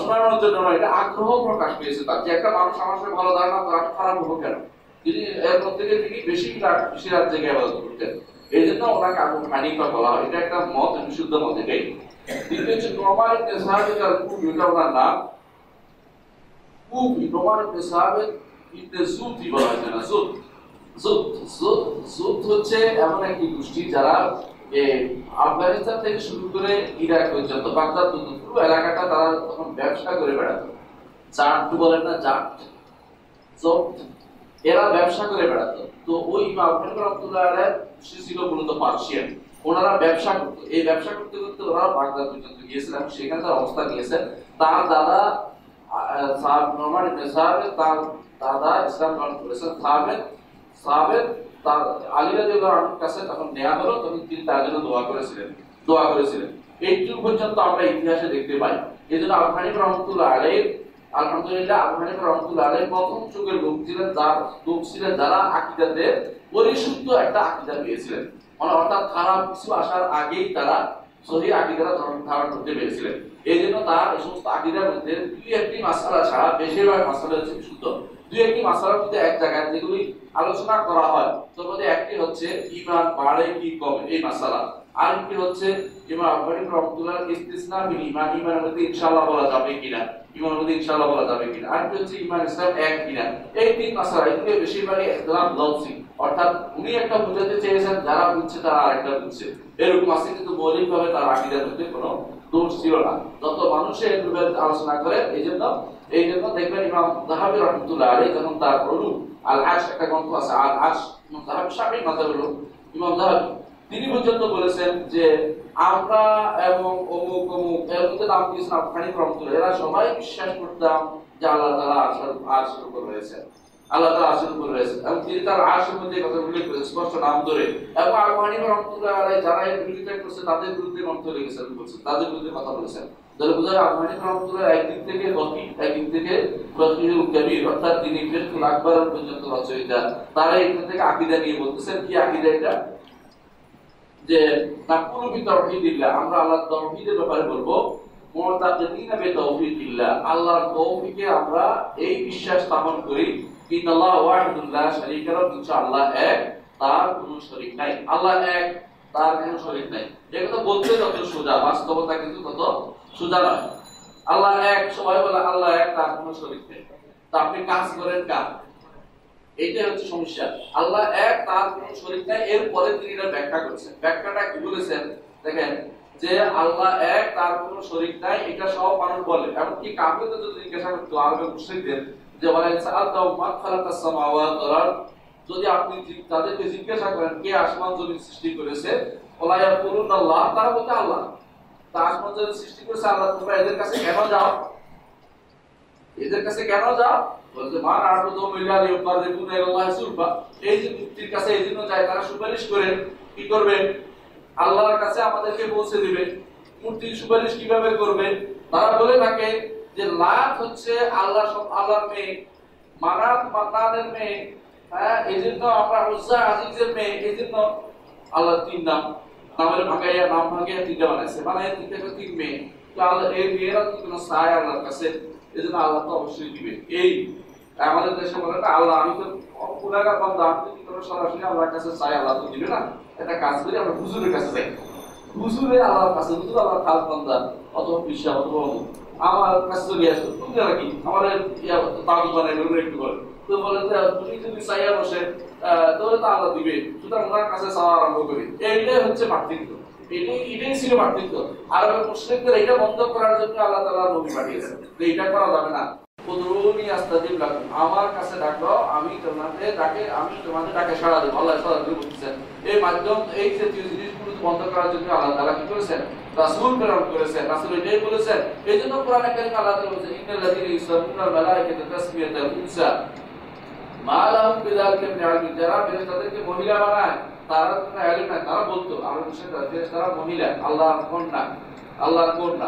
শোনানোর জন্য নয়, এটা আগ্রহ প্রকাশ পেয়েছে তার যে, একটা মানুষ আমার সাথে ভালো ধারণা করে, আমি খারাপ হব কেন? তিনি এর মধ্যে তিনি বেশি বেশি রাত জেগে আবাদত করতেন এই জন্য ওনাকে আবু হানিফা বলা হয়। এটা একটা মত, বিশুদ্ধ মত এটাই। তিনি হচ্ছে সাহাবিত আল এটা ওনার নাম। সাহাবিত ইবনে জুতি বলা হয় না জুত জুত জুত জুত হচ্ছে এমন একটি গোষ্ঠী যারা আফগানিস্তান থেকে শুরু করে ইরাক পর্যন্ত বাগদাদ পর্যন্ত পুরো এলাকাটা তারা তখন ব্যবসা করে বেড়াতো জাট বলেন না জাট এরা ব্যবসা করে বেড়াতো তো ওই আবুল রহমতুল্লাহ ছিল মূলত পার্সিয়ান ওনারা ব্যবসা করতো এই ব্যবসা করতে করতে ওনারা বাগদাদ পর্যন্ত গিয়েছিলেন সেখানে তার অবস্থা নিয়েছেন তার দাদা দোয়া করেছিলেন দোয়া করেছিলেন। এইটুকু পর্যন্ত আমরা ইতিহাসে দেখতে পাই। এই জন্য হানিফা রহমতুল্লাহ আলাইহ, আলহামদুলিল্লাহ আবু হানিফা প্রথম যুগের লোক ছিলেন, যার লোক ছিলেন যারা আকিদাতে পরিশুদ্ধ একটা আকিদা পেয়েছিলেন। মানে অর্থাৎ খারাপ কিছু আসার আগেই তারা সহি ধারণ ধারণ করতে পেরেছিলেন। এই জন্য তার এই সমস্ত আকিদার মধ্যে দুই একটি মাসালা ছাড়া বেশিরভাগ মাসালা হচ্ছে দুই একটি মাসালার মধ্যে এক জায়গায় যেগুলি আলোচনা করা হয়, তার মধ্যে একটি হচ্ছে ইমান বাড়ে কি কমে, এই মাসালা। হচ্ছে রহমতুল্লাহ ইস্তিসনা ইমান ইমানের মধ্যে বলা যাবে কিনা, ইমানের মধ্যে বলা যাবে কিনা। হচ্ছে ইমান ইসলাম এক কিনা। এই তিন মাসালা, এগুলো বেশিরভাগই লফজি। অর্থাৎ উনি একটা বুঝাতে চেয়েছেন, যারা বুঝছে তারা আরেকটা বুঝছে। এরকম আছে কিন্তু মৌলিকভাবে তার আকীদার মধ্যে কোনো যত আলোচনা এই জন্য এই জন্য দেখবেন ইমাম জাহাবি রহমতুল্লাহ আলী যখন তার রুলু আল আশ একটা গ্রন্থ আছে আল মাথায় হলো ইমাম জাহাবি তিনি পর্যন্ত বলেছেন যে আমরা এবং অমুক অমুক, এর মধ্যে নাম দিয়েছেন আফগানি রহমতুল্লাহ এরা সবাই বিশ্বাস করতাম যে আল্লাহ তালা আসার উপর রয়েছে আল্লাহ তিনি তাদের পর্যন্ত রচয়িতা তারা এখান থেকে আকিদা নিয়ে বলতেছেন, কি আকিদা এটা? যে আমরা আল্লাহর তাওহীদের ব্যাপারে বলব আল্লাহর আমরা এই বিশ্বাস স্থাপন করি ইন্নাল্লাহ তা হচ্ছে সমস্যা। আল্লাহ এক, তার কোন শরীক নাই। এরপরে তিনি এটা ব্যাখ্যা করেছেন। ব্যাখ্যাটা কি বলেছেন? দেখেন, যে আল্লাহ এক, তার কোন শরীক নাই। এটা সব মানুষ বলে। এমনকি কাফিরদের যদি জিজ্ঞাসা করতো, আরবে মুশরিকদের যে যদি আপনি তাদেরকে জিজ্ঞাসা করেন, কে আসমান জমিন সৃষ্টি করেছে? ইয়াকুলুন আল্লাহ বলতে, আল্লাহ। তা আসমান সৃষ্টি করেছে আল্লাহ, তোমরা এদের কাছে কেন যাও? এদের কাছে কেন যাও? এই যে কাছে এই জন্য তারা সুপারিশ করে, কি আল্লাহর কাছে আমাদেরকে পৌঁছে দিবে। মূর্তির সুপারিশ কীভাবে করবে? তারা বলে থাকে যে লাত হচ্ছে আল্লাহ আল্লাহর মেয়ে মানাত মান্নানের মেয়ে হ্যাঁ এই জন্য আমরা উজ্জা আজিজের মেয়ে এই জন্য আল্লাহ তিন নাম, নামের ভাগাইয়া নাম ভাগাইয়া তিনটা বানাইছে। বানাইয়া তিনটা তিন মেয়ে। তো আল্লাহ, এই মেয়েরা কি কোনো আল্লাহর কাছে এই জন্য আল্লাহ তো অবশ্যই দিবে। এই, আমাদের দেশে আল্লাহ, আমি তো পুরাগার বান্দা আমি তো কি করে সরাসরি আল্লাহর কাছে চাই আল্লাহ তো দিবে না। এটা কাজ করি, আমরা হুজুরের কাছে হুজুরে আল্লাহর কাছে, হুজুর আল্লাহর খাস অথবা বিশ্বাস অথবা। আমার কাছে চলে আসো তুমি আর কি? আমার তাবু বানাই বলবে একটু করে তো বলে তুমি যদি চাইয়া বসে তাহলে তো আল্লাহ দিবে। সুতরাং ওনার কাছে চাওয়া আরম্ভ করি। এইটাই হচ্ছে পার্থক্য এটাই এটাই ছিল পার্থক্য আর মুসলিমদের এটা বন্ধ করার জন্য আল্লাহ তাআলা নবী পাঠিয়েছেন। এটা করা যাবে না। কুদরুনি আমার কাছে ডাকো, আমি তোমাদের ডাকে, আমি তোমাদের ডাকে সাড়া দেব। আল্লাহ সাড়া দিয়ে বলতেছেন। এই মাধ্যম, এই যে জিনিসগুলো বন্ধ করার জন্য আল্লাহ তালা কি করেছেন? প্রেরণ করেছেন এটাই বলেছেন। এই জন্য কারিম আল্লাহ তালা বলছেন ইউসাল্লুনা আল মালায়েকাতা তাসমিয়াতাল উনসা। মা লাহুম বিযালিকা মিন যারা ফেরেশতাদেরকে মহিলা বানায়, তারা কোনো ইলম তারা বলতো, আমরা ফেরেশতারা মহিলা, আল্লাহর কন্যা আল্লাহর কন্যা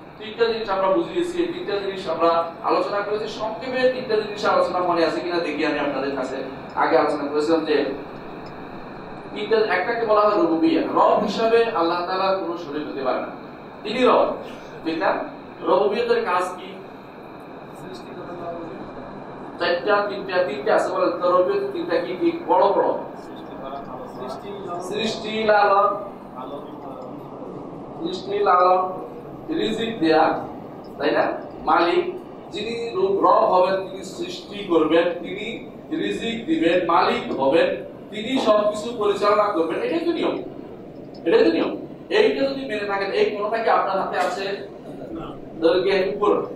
তিনটা জিনিস আমরা বুঝিয়েছি, এই তিনটা জিনিস আমরা আলোচনা করেছি। সংক্ষেপে তিনটা জিনিস আলোচনা মনে আছে কিনা দেখি আমি আপনাদের কাছে। আগে আলোচনা করেছিলাম যে, তিনটা, একটাকে বলা হয় রুবুবিয়া। রব হিসাবে আল্লাহ তাআলা কোনো শরীক হতে পারে না। তিনি রব। ঠিক না রবুবিয়তের কাজ কি? চারটা, তিনটা তিনটা আছে বলে তো রবুবিয়ত তিনটা কি? কি বড় বড়। সৃষ্টি লালন সৃষ্টি লালন রিজিক দেয়া তাই না? মালিক যিনি রব হবেন তিনি সৃষ্টি করবেন তিনি রিজিক দিবেন মালিক হবেন তিনি সবকিছু পরিচালনা করবেন। এটাই তো নিয়ম। এটাই তো নিয়ম। এইটা যদি মেনে থাকেন এই কোনটা কি আপনার হাতে আছে?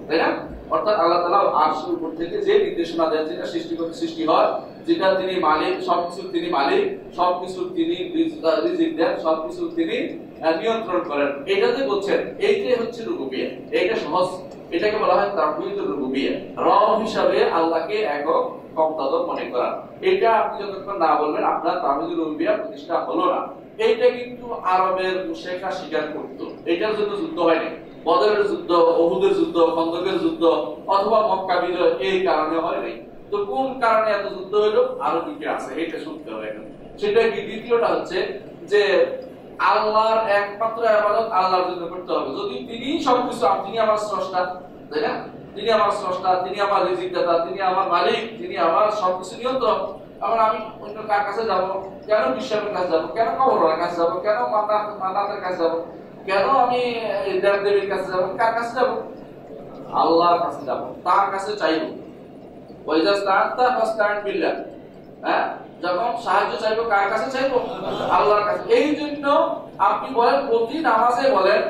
তাই না? অর্থাৎ আল্লাহ তাআলা আরশের উপর থেকে যে নির্দেশনা দেন, যেটা সৃষ্টি করতে সৃষ্টি হয়, যেটা তিনি মালিক, সবকিছু তিনি মালিক, সবকিছু তিনি রিজিক দেন, সবকিছু তিনি নিয়ন্ত্রণ করেন। এটা যে বলছেন, এইটাই হচ্ছে রুবুবিয়া এইটা সহজ। এটাকে বলা হয় তাওহীদুর রুবুবিয়া রব হিসাবে আল্লাহকে একক কর্তাদর মনে করা। এটা আপনি যতক্ষণ না বলবেন, আপনার তাওহীদুর রুবুবিয়া প্রতিষ্ঠা হলো না। এইটা কিন্তু আরবের মুশরিকরা স্বীকার করত। এটার জন্য যুদ্ধ হয়নি। বদরের যুদ্ধ ওহুদের যুদ্ধ, খন্দকের যুদ্ধ, অথবা মক্কা বিজয়, এই কারণে হয়নি তো কোন কারণে এত যুদ্ধ হলো আরও দিকে আছে, এটা শুনতে হবে সেটা কি? দ্বিতীয়টা হচ্ছে যে আল্লাহর একমাত্র ইবাদত আল্লাহর জন্য করতে হবে। যদি তিনি সবকিছু তিনি আমার স্রষ্টা, তাই না? তিনি আমার স্রষ্টা, তিনি আমার রিজিক দাতা তিনি আমার মালিক, তিনি আমার সবকিছু নিয়ন্ত্রক। আবার আমি অন্য কার কাছে যাব? কেন বিশ্বের কাছে যাব? কেন কবরের কাছে যাব? কেন মাতা মাতাদের কাছে যাব? কেন আমি দেব দেবীর কাছে যাব? কার কাছে যাব? আল্লাহর কাছে যাব। তার কাছে চাইব। হ্যাঁ? যখন সাহায্য চাইব, কার কাছে চাইব? আল্লাহর কাছে। এই জন্য আপনি বলেন, প্রতি নামাজে বলেন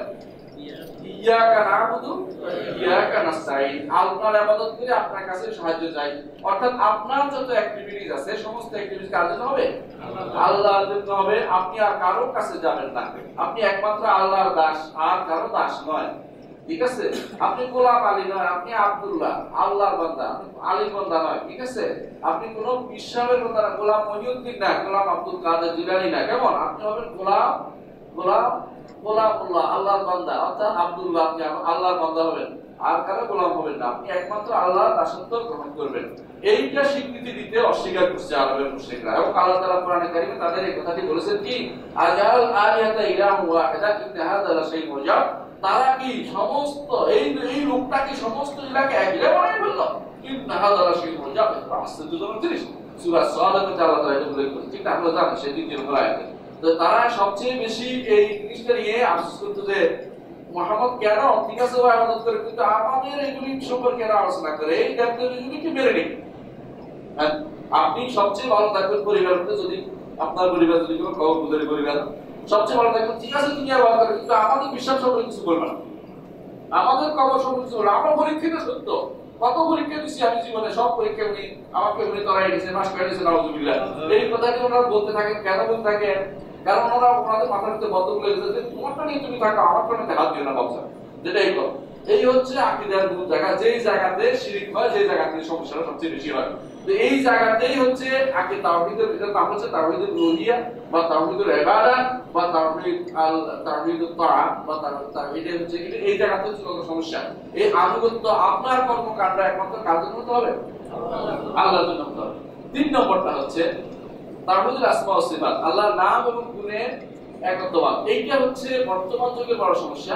আপনি কাছে যাবেন না। আপনি একমাত্র আল্লাহর দাস, আর কারও দাস নয়। ঠিক আছে? আপনি গোলাম আলী নয়, আপনি আব্দুল্লাহ, আল্লাহর বান্দা। আলীর বান্দা নয়, ঠিক আছে? আপনি কোন বিশ্বামের বান্দা গোলাম মহিউদ্দিন না, গোলাম আব্দুল কাদের জিলানি না। কেমন? আপনি হবেন গোলাম গোলাম গোলামুল্লাহ আল্লাহর বান্দা। অর্থাৎ আব্দুল্লাহ আপনি আল্লাহর বান্দা হবেন। আর কারও গোলাম হবেন না। আপনি একমাত্র দাসত্ব গ্রহণ করবেন। এইটা স্বীকৃতি দিতে অস্বীকার করছে আরবের মুশরিকরা। এবং আল্লাহ কারিমে তাদের এই কথাটি কি, আজাল শাইউন উজাব তারা কি সমস্ত, এই এই লোকটা কি সমস্ত ইলাকে একলে বানিয়ে ফেলল? ইন্না হাযা লা শাইউন উজাব আশ্চর্যজনক জিনিস। সালাতে আল্লাহ তাআলা উল্লেখ ঠিক আমরা জানি সেই দ্বিতীয় আয়াতে। তো তারা সবচেয়ে বেশি এই জিনিসটা নিয়ে আফসোস করতো যে মোহাম্মদ কেন? ঠিক আছে ও করে কিন্তু আমাদের এগুলি সম্পর্কে আলোচনা করে এই হ্যাঁ, আপনি সবচেয়ে ভালো থাকবেন পরিবার যদি আপনার পরিবার যদি কোনো পরিবার সবচেয়ে ভালো থাকবেন ঠিক আছে আবার করবে কিন্তু আমাদের বিশ্বাস সম্পর্কে কিছু আমাদের কবর সম্পর্কে পরীক্ষিত সত্য। কত পরীক্ষা দিচ্ছি আমি জীবনে? সব পরীক্ষা উনি আমাকে উনি করাই গেছে মাস করে গেছে নাউজুবিল্লাহ এই কথাটি ওনারা বলতে থাকেন, কেন বলতে থাকেন? কারণ ওনারা ওনাদের মাথার ভিতরে বদ্ধ করে যে তোমারটা নিয়ে তুমি থাকো, আমার নিয়ে হাত দিও না, বাচ্চা। যেটাই কর এই হচ্ছে আকিদার মূল জায়গা। যেই জায়গাতে শিরিক হয়, যেই জায়গাতে সমস্যাটা সবচেয়ে বেশি হয়। এই জায়গাতেই হচ্ছে তাওহীদের ভিতরে নাম হচ্ছে উলুহিয়া বা ইবাদত বা আল তাআ বা হচ্ছে এটা এই জায়গাতে হচ্ছে সমস্যা। এই আনুগত্য আপনার কর্মকাণ্ড একমাত্র কার হতে হবে? আল্লাহর জন্য হবে। তিন নম্বরটা হচ্ছে তাওহীদুল আসমা ওয়াস সিফাত, আল্লাহর নাম এবং গুণের একত্ববাদ। এইটা হচ্ছে বর্তমান যুগের বড় সমস্যা।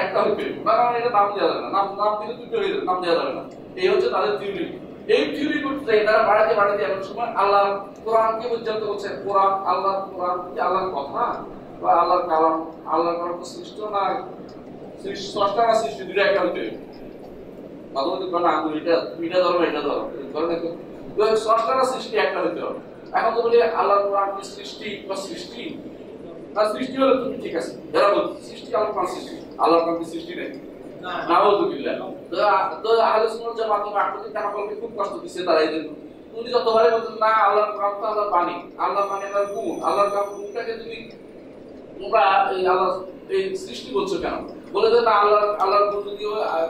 একটা না কারণ এটা নাম দেওয়া যাবে না। নাম দিলে দুটো হয়ে যাবে, নাম দেওয়া যাবে না। এই হচ্ছে তাদের থিওরি এই থিওরি করতে চাই, তারা বাড়াতে বাড়াতে এমন সময় আল্লাহ কোরআনকে করছে কোরআন আল্লাহ কোরআন কি আল্লাহর কথা? বা আল্লাহর কালাম আল্লাহর কালাম সৃষ্ট না? স্রষ্টা না সৃষ্টি? দুটো একটা মাধবতী কোন আঙ্গুল এটা এটা ধরো এটা ধরো ধরো দেখো তো স্রষ্টা না সৃষ্টি একটা হইতে হবে এখন তো বলি, আল্লাহর কোরআন কি সৃষ্টি বা সৃষ্টি? না সৃষ্টি হলে তুমি ঠিক আছে। যারা বলছে সৃষ্টি আল্লাহ সৃষ্টি? আল্লাহর কোরআন সৃষ্টি নেই? নাউযুবিল্লাহ তো তো আহলে সুন্নাত জামাত মাহমুদি তাহলে খুব কষ্ট দিচ্ছে তারা এই জন্য। তুমি যতবারে বলছেন না আল্লাহর কোরআন তো আল্লাহর বাণী। আল্লাহর বাণী আল্লাহর গুণ। আল্লাহর গুণটাকে তুমি তোমরা এই আল্লাহ এই সৃষ্টি করছ কেন? বলে যে না আল্লাহ আল্লাহর গুণ যদি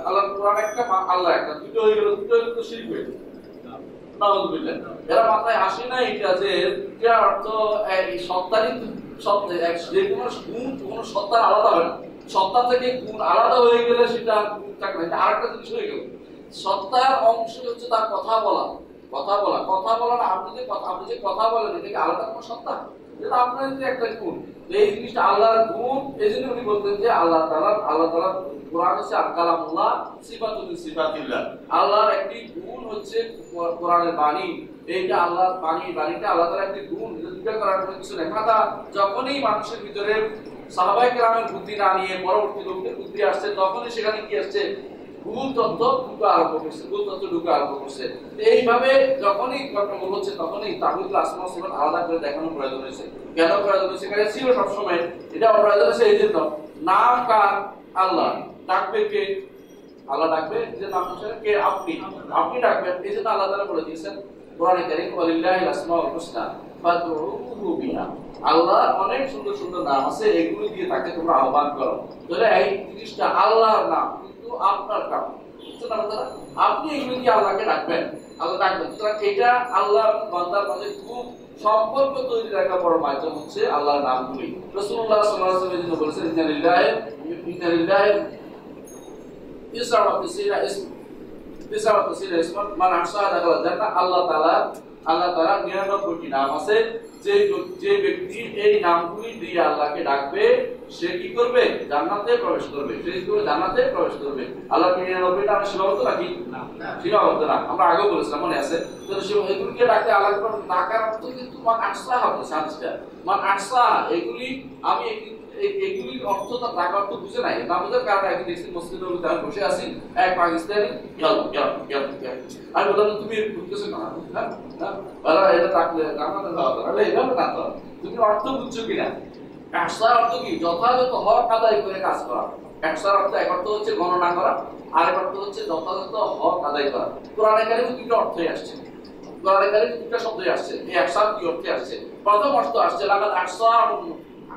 আল্লাহর কোরআন একটা আল্লাহ একটা। দুটো হয়ে গেল দুটো হয়ে গেলে তো শিরক হয়ে। এরা মাথায় আসে না এটা যে অর্থ সত্তারই যে কোনো গুণ, কোনো সত্তার আলাদা হয় সত্তা থেকে গুণ আলাদা হয়ে গেলে সেটা না আরেকটা জিনিস হয়ে গেল। সত্তার অংশ হচ্ছে তার কথা বলা। কথা বলা। কথা বলা না, আপনি যে কথা আপনি যে কথা বলেন, এটা কি আলাদা কোনো সত্তা? এটা আপনার যে একটা গুণ। এই জিনিসটা আল্লাহর গুণ এই জন্য উনি বলতেন যে আল্লাহ তাআলা আল্লাহ তাআলা কোরআন হচ্ছে কালামুল্লাহ, সিফাতুল সিফাতিল্লাহ। আল্লাহর একটি গুণ হচ্ছে কোরআনের বাণী। এইটা আল্লাহর বাণী বাণীটা আল্লাহ তাআলার একটি গুণ দুটো করার কোনো কিছু নেই। মাথা যখনই মানুষের ভিতরে সাহাবাই কেরামের বুদ্ধি না নিয়ে পরবর্তী লোকদের বুদ্ধি আসছে, তখনই সেখানে কি আসছে? ভুল তত্ত্ব ঢুকা আরম্ভ করছে, ভুল তত্ত্ব ঢুকা আরম্ভ করছে। এইভাবে যখনই ঘটনা হচ্ছে, তখনই তাহুদুল আসমা সিফাত আলাদা করে দেখানো প্রয়োজন হয়েছে। কেন প্রয়োজন হয়েছে? কারণ ছিল সবসময় এটা প্রয়োজন হয়েছে, এই জন্য। নাম কার? আল্লাহ। ডাকবে কে? আল্লাহ ডাকবে। যে নাম কে? আপনি। আপনি ডাকবেন। এই জন্য আল্লাহ তাআলা বলে দিয়েছেন কোরআনে কারীম ওয়ালিল্লাহিল আসমাউল হুসনা, ফাদউহু বিহা। আল্লাহ অনেক সুন্দর সুন্দর নাম আছে, এগুলো দিয়ে তাকে তোমরা আহ্বান করো। তাহলে এই জিনিসটা আল্লাহর নাম, কিন্তু আপনার নাম। আপনি এগুলো দিয়ে আল্লাহকে ডাকবেন। আল্লাহ ডাকবেন। সুতরাং এটা আল্লাহর বান্দার মাঝে খুব সম্পর্ক তৈরি রাখা বড় মাধ্যম হচ্ছে আল্লাহর নামগুলি। সাল্লাল্লাহু আলাইহি ওয়াসাল্লাম বলেছেন ইন্না লিল্লাহি ইন্না লিল্লাহি মান আহসাহা দাখালা জান্নাহ আল্লাহ তাআলা আল্লাহ তাআলা 99টি নাম আছে যে যে ব্যক্তি এই নামগুলি দিয়ে আল্লাহকে ডাকবে সে কি করবে জান্নাতে প্রবেশ করবে সে কি করবে জান্নাতে প্রবেশ করবে আল্লাহ 99টা আমি সীমাবদ্ধ রাখি সীমাবদ্ধ না আমরা আগেও বলেছিলাম মনে আছে তো এগুলিকে ডাকতে আল্লাহ ডাকার অর্থ কিন্তু মান বলেছে হাদিসটা মান এগুলি আমি এই- এই- অর্থ তার অর্থ বুঝে নাই। কারণে একদিন দেখছি আমি বসে আছি, এক পাকিস্তানি আমি বললাম তুমি বুঝতেছো না এটা থাকলে আরে না তো। তুমি অর্থ বুঝছ কিনা? একসার অর্থ কি? যথাযথ হক আদায় করে কাজ করা। একসার অর্থ, এক অর্থ হচ্ছে গণনা করা আরেক অর্থ হচ্ছে যথাযথ হক আদায় করা। কোরআনে কারিমে দুটো অর্থই আসছে। কোরআনে কারিমে দুটো শব্দই আসছে। এই একসার কি অর্থে আসছে। প্রথম অর্থ আসছে লাগাত একসা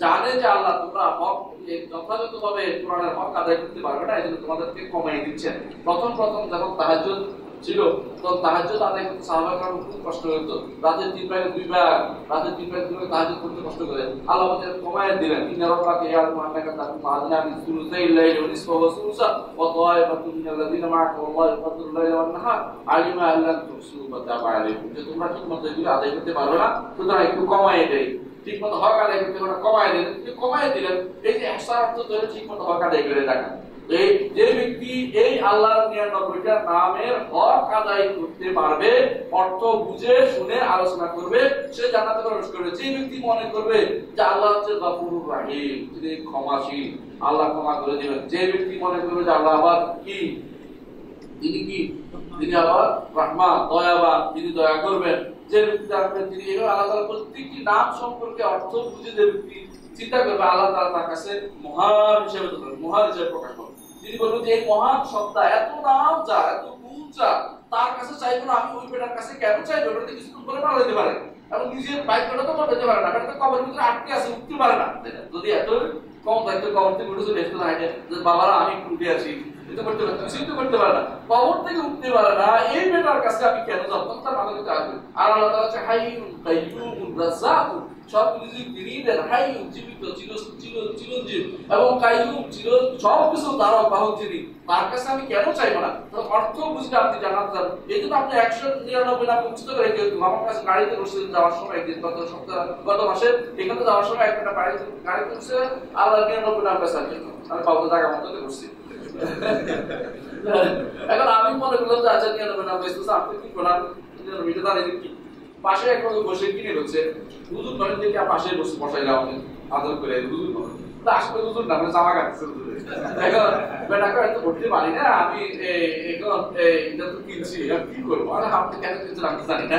জানে যে আল্লাহ তোমরা হক যথাযথভাবে কোরআনের হক আদায় করতে পারবে না এই জন্য তোমাদেরকে কমাই দিচ্ছেন। প্রথম প্রথম যখন তাহাজ্জুদ ছিল তখন তাহাজ্জুদ আদায় করতে সাহাবারা খুব কষ্ট হতো রাতের তিন ভাগে দুই ভাগ রাতের তিন ভাগে দুই ভাগ তাহাজ্জুদ করতে কষ্ট করে। আল্লাহ আমাদের কমাই দিলেন। ওয়ান নাহার। আলিমা আল্লাহ আলাইকুম। যে তোমরা ঠিক মতো এগুলো আদায় করতে পারবে না, সুতরাং একটু কমাই দেয় ঠিক মতো হক আদায় করতে পারে কমায় দিলেন কমায় দিলেন, এই যে একশো অর্থ ধরে ঠিক মতো হক আদায় করে দেখা এই যে ব্যক্তি এই আল্লাহর নিরানব্বইটা নামের হক আদায় করতে পারবে, অর্থ বুঝে শুনে আলোচনা করবে, সে জান্নাতে প্রবেশ করবে। যে ব্যক্তি মনে করবে যে আল্লাহ হচ্ছে গফুরুর রাহিম, তিনি ক্ষমাশীল, আল্লাহ ক্ষমা করে দিবেন। যে ব্যক্তি মনে করবে যে আল্লাহ আবার কি? তিনি কি? তিনি আবার রহমান, দয়াবান, তিনি দয়া করবেন। যে ব্যক্তি জানবেন তিনি এভাবে আল্লাহ তাআলা প্রত্যেকটি নাম সম্পর্কে অর্থ বুঝে যে ব্যক্তি চিন্তা করবে, আল্লাহ তাআলা তার কাছে মহান হিসেবে ধরবেন মহান হিসেবে প্রকাশ করবেন তিনি বলবেন যে, এই মহান সত্তা, এত নাম যা এত গুণ যা তার কাছে চাইব না, আমি ওই বেটার কাছে কেন চাইব? ওটা কিছু করে না দিতে পারে। এবং নিজের বাইকটা তো বলতে পারে না এটা তো কবরের ভিতরে আটকে আছে, উঠতে পারে না। যদি এত কম দায়িত্ব কবর থেকে উঠে চলে আসতে থাকে যে, বাবারা, আমি একটু উঠে আসি এটা করতে পারে কিছুই তো করতে পারে না কবর থেকে উঠতে পারে না, এই বেটার কাছে আমি কেন যাব? তার ভিতরে আসবে আর আল্লাহ তাআলা হচ্ছে হাইয়ুন কাইয়ুমুর রাজ্জাক সব কিছু তিনি দেন জীবিত, চির চির, চিরঞ্জীব, এবং কাইয়ুম, চির, সব কিছু দ্বারা বাহক যিনি তার কাছে আমি কেন চাইব না? অর্থ বুঝতে আপনি জানাতে চান। এই জন্য আপনি একশো নিরানব্বই নাম মুখস্থ করে কেউ আমার কাছে গাড়িতে বসে যাওয়ার সময় একদিন গত সপ্তাহ, গত মাসে এখানে যাওয়ার সময় একটা গাড়িতে গাড়িতে বসে আল্লাহ নিরানব্বই নাম জন্য আমি পাবো টাকা মতো করছি এখন আমি মনে করলাম যে আচ্ছা নিরানব্বই নাম বেসতেছে আপনি কি করেন নিরানব্বইটা দাঁড়িয়ে কি? পাশে এক বসে কিনে হচ্ছে হুজুর ধরেন দেখি পাশে বসে বসাইলাম আমাকে আদর করে হুজুর আসলে মানে আমি এটা তো কিনছি কি করব? আরে, আপনি কেন কিনছেন আমি জানি না।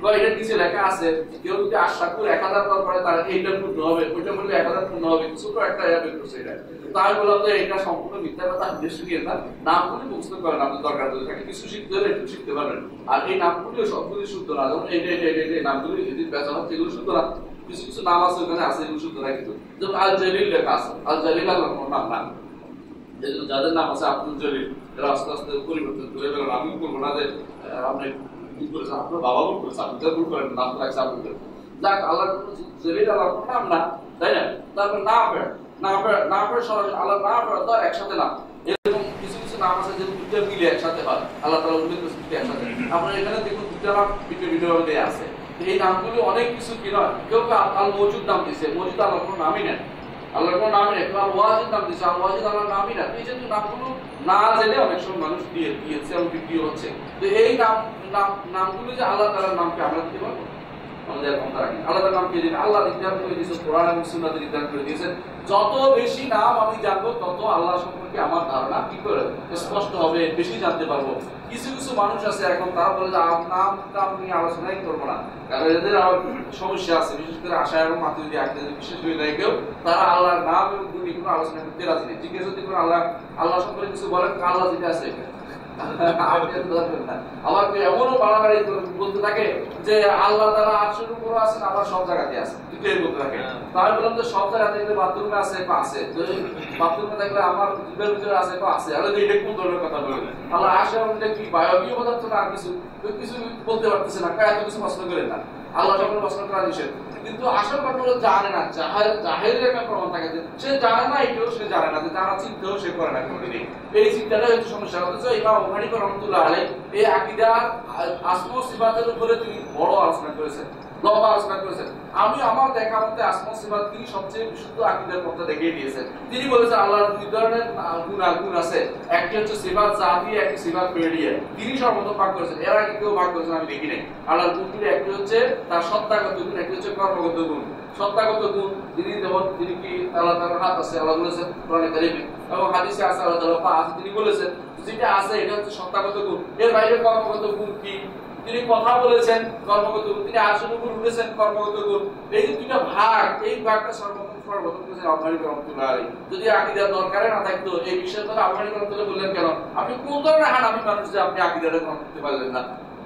কয় এটা নিচে লেখা আছে, কেউ যদি আশা করে এক হাজার তার এইটা পূর্ণ হবে, ওইটা বললে এক হাজার পূর্ণ হবে, ছোট একটা করছে এটা। তো আমি বললাম যে এটা সম্পূর্ণ মিথ্যা কথা শুনিয়ে না করেন দরকার যদি থাকে। কিছু শিখতে হলে একটু শিখতে পারবেন আর এই সবগুলি শুদ্ধ না। যেমন এই নামগুলি যদি বেচা হচ্ছে এগুলো শুদ্ধ না। কিছু কিছু নাম আছে ওখানে, আছে এগুলো শুদ্ধ না কিন্তু। যেমন আল লেখা আছে। আল কোনো নাম না। যাদের নাম আছে আব্দুল জলিল, এরা আস্তে আস্তে পরিবর্তন করে ফেলেন। আমি বলব না যে আপনি আল্লাহ কিছু কিছু নাম আছে একসাথে হয়। আল্লাহ দেখুন আছে। এই নামগুলো অনেক কিছু কি নয় কেউ আল মজুদ নাম দিছে মজুদ আল্লাহ নামই নেই আল্লাহর কোনো নামই নেই। আল ওয়াজিদ নাম দিছে আল ওয়াজিদ আল্লাহর নামই না। এই যে নামগুলো না জেনে অনেক সময় মানুষ দিয়ে দিয়েছে এবং বিক্রি হচ্ছে। তো এই নাম নাম, নামগুলো যে আল্লাহ তাআলার নামকে আমরা দিতে পারব? আল্লাহ আল্লাহ যত বেশি নাম আমি জানব, তত আল্লাহ সম্পর্কে আমার ধারণা কি করে স্পষ্ট হবে, বেশি জানতে পারব। কিছু কিছু মানুষ আছে এখন, তারা বলে যে নাম নিয়ে আলোচনাই করব না। সমস্যা আছে, বিশেষ করে আশা এবং যদি বিশেষ হয়ে কেউ, তারা আল্লাহর নাম এবং কোনো আলোচনা করতে রাজি নেই। জিজ্ঞেস যদি কোনো আল্লাহ আল্লাহ সম্পর্কে কিছু বলেন আল্লাহ যেটা আছে? এমনও বাড়াবাড়ি বলতে থাকে যে আল্লাহ তারা আটশোর উপর আছেন, আবার সব জায়গাতে বলতে থাকে। তো আমি বললাম যে সব জায়গাতে বাথরুমে আছে বা আছে। তো বাথরুমে দেখলে আমার দুধের ভিতরে আছে বা আছে। আরে এটা কোন ধরনের কথা আসে কি? বায়বীয় পদার্থ না কিছু কিছু বলতে পারতেছে না। এত কিছু প্রশ্ন করে না। আল্লাহ যখন প্রশ্ন করা নিষেধ। কিন্তু আসল কথা হলো জানে না, জাহের একটা প্রমাণ থাকে যে সে জানে না, এটাও সে জানে না, যে জানা চিন্তাও সে করে না কোনোদিনই। এই চিন্তাটা হচ্ছে সমস্যা। অথচ ইমাম ওখানি রহমতুল্লাহ আলাই এই আকিদার আসমো সিবাতের উপরে তিনি বড় আলোচনা করেছেন। লম্বা আলোচনা করেছেন। আমি আমার দেখা মতে সিবাত তিনি সবচেয়ে বিশুদ্ধ আকিদার পথটা দেখিয়ে দিয়েছেন। তিনি বলেছেন, আল্লাহর দুই ধরনের গুণ গুণ আছে। একটি হচ্ছে সিবাত জাতি, একটি সিবাত পেরিয়ে। তিনি ভাগ করেছেন। এর আগে কেউ ভাগ করেছেন, আমি দেখি নাই আল্লাহর একটি হচ্ছে তার সত্তাগত গুণ, একটি হচ্ছে কর্মগত গুণ। সত্তাগত গুণ, তিনি যেমন, তিনি কি আল্লাহ তাআলার হাত আছে, আল্লাহ বলেছেন কোরআনে কারিমে। এবং হাদিসে আছে, আল্লাহ পা আছে তিনি বলেছেন, যেটা আছে এটা হচ্ছে সত্তাগত গুণ। এর বাইরে কর্মগত গুণ কি? তিনি কথা বলেছেন, কর্মগত গুণ তিনি আসন উপর উঠেছেন, কর্মগত গুণ এই যে দুটা ভাগ, এই ভাগটা সর্বপ্রথম সর্বপ্রথম করেছেন আলমারি রহমতুল্লাহ। যদি আকিদার দরকারে না থাকতো, এই বিষয়ে তাহলে আলমারি রহমতুল্লাহ বললেন কেন? আপনি কোন ধরনের হানাফি মানুষ যে আপনি আকিদাটা গ্রহণ করতে পারলেন না?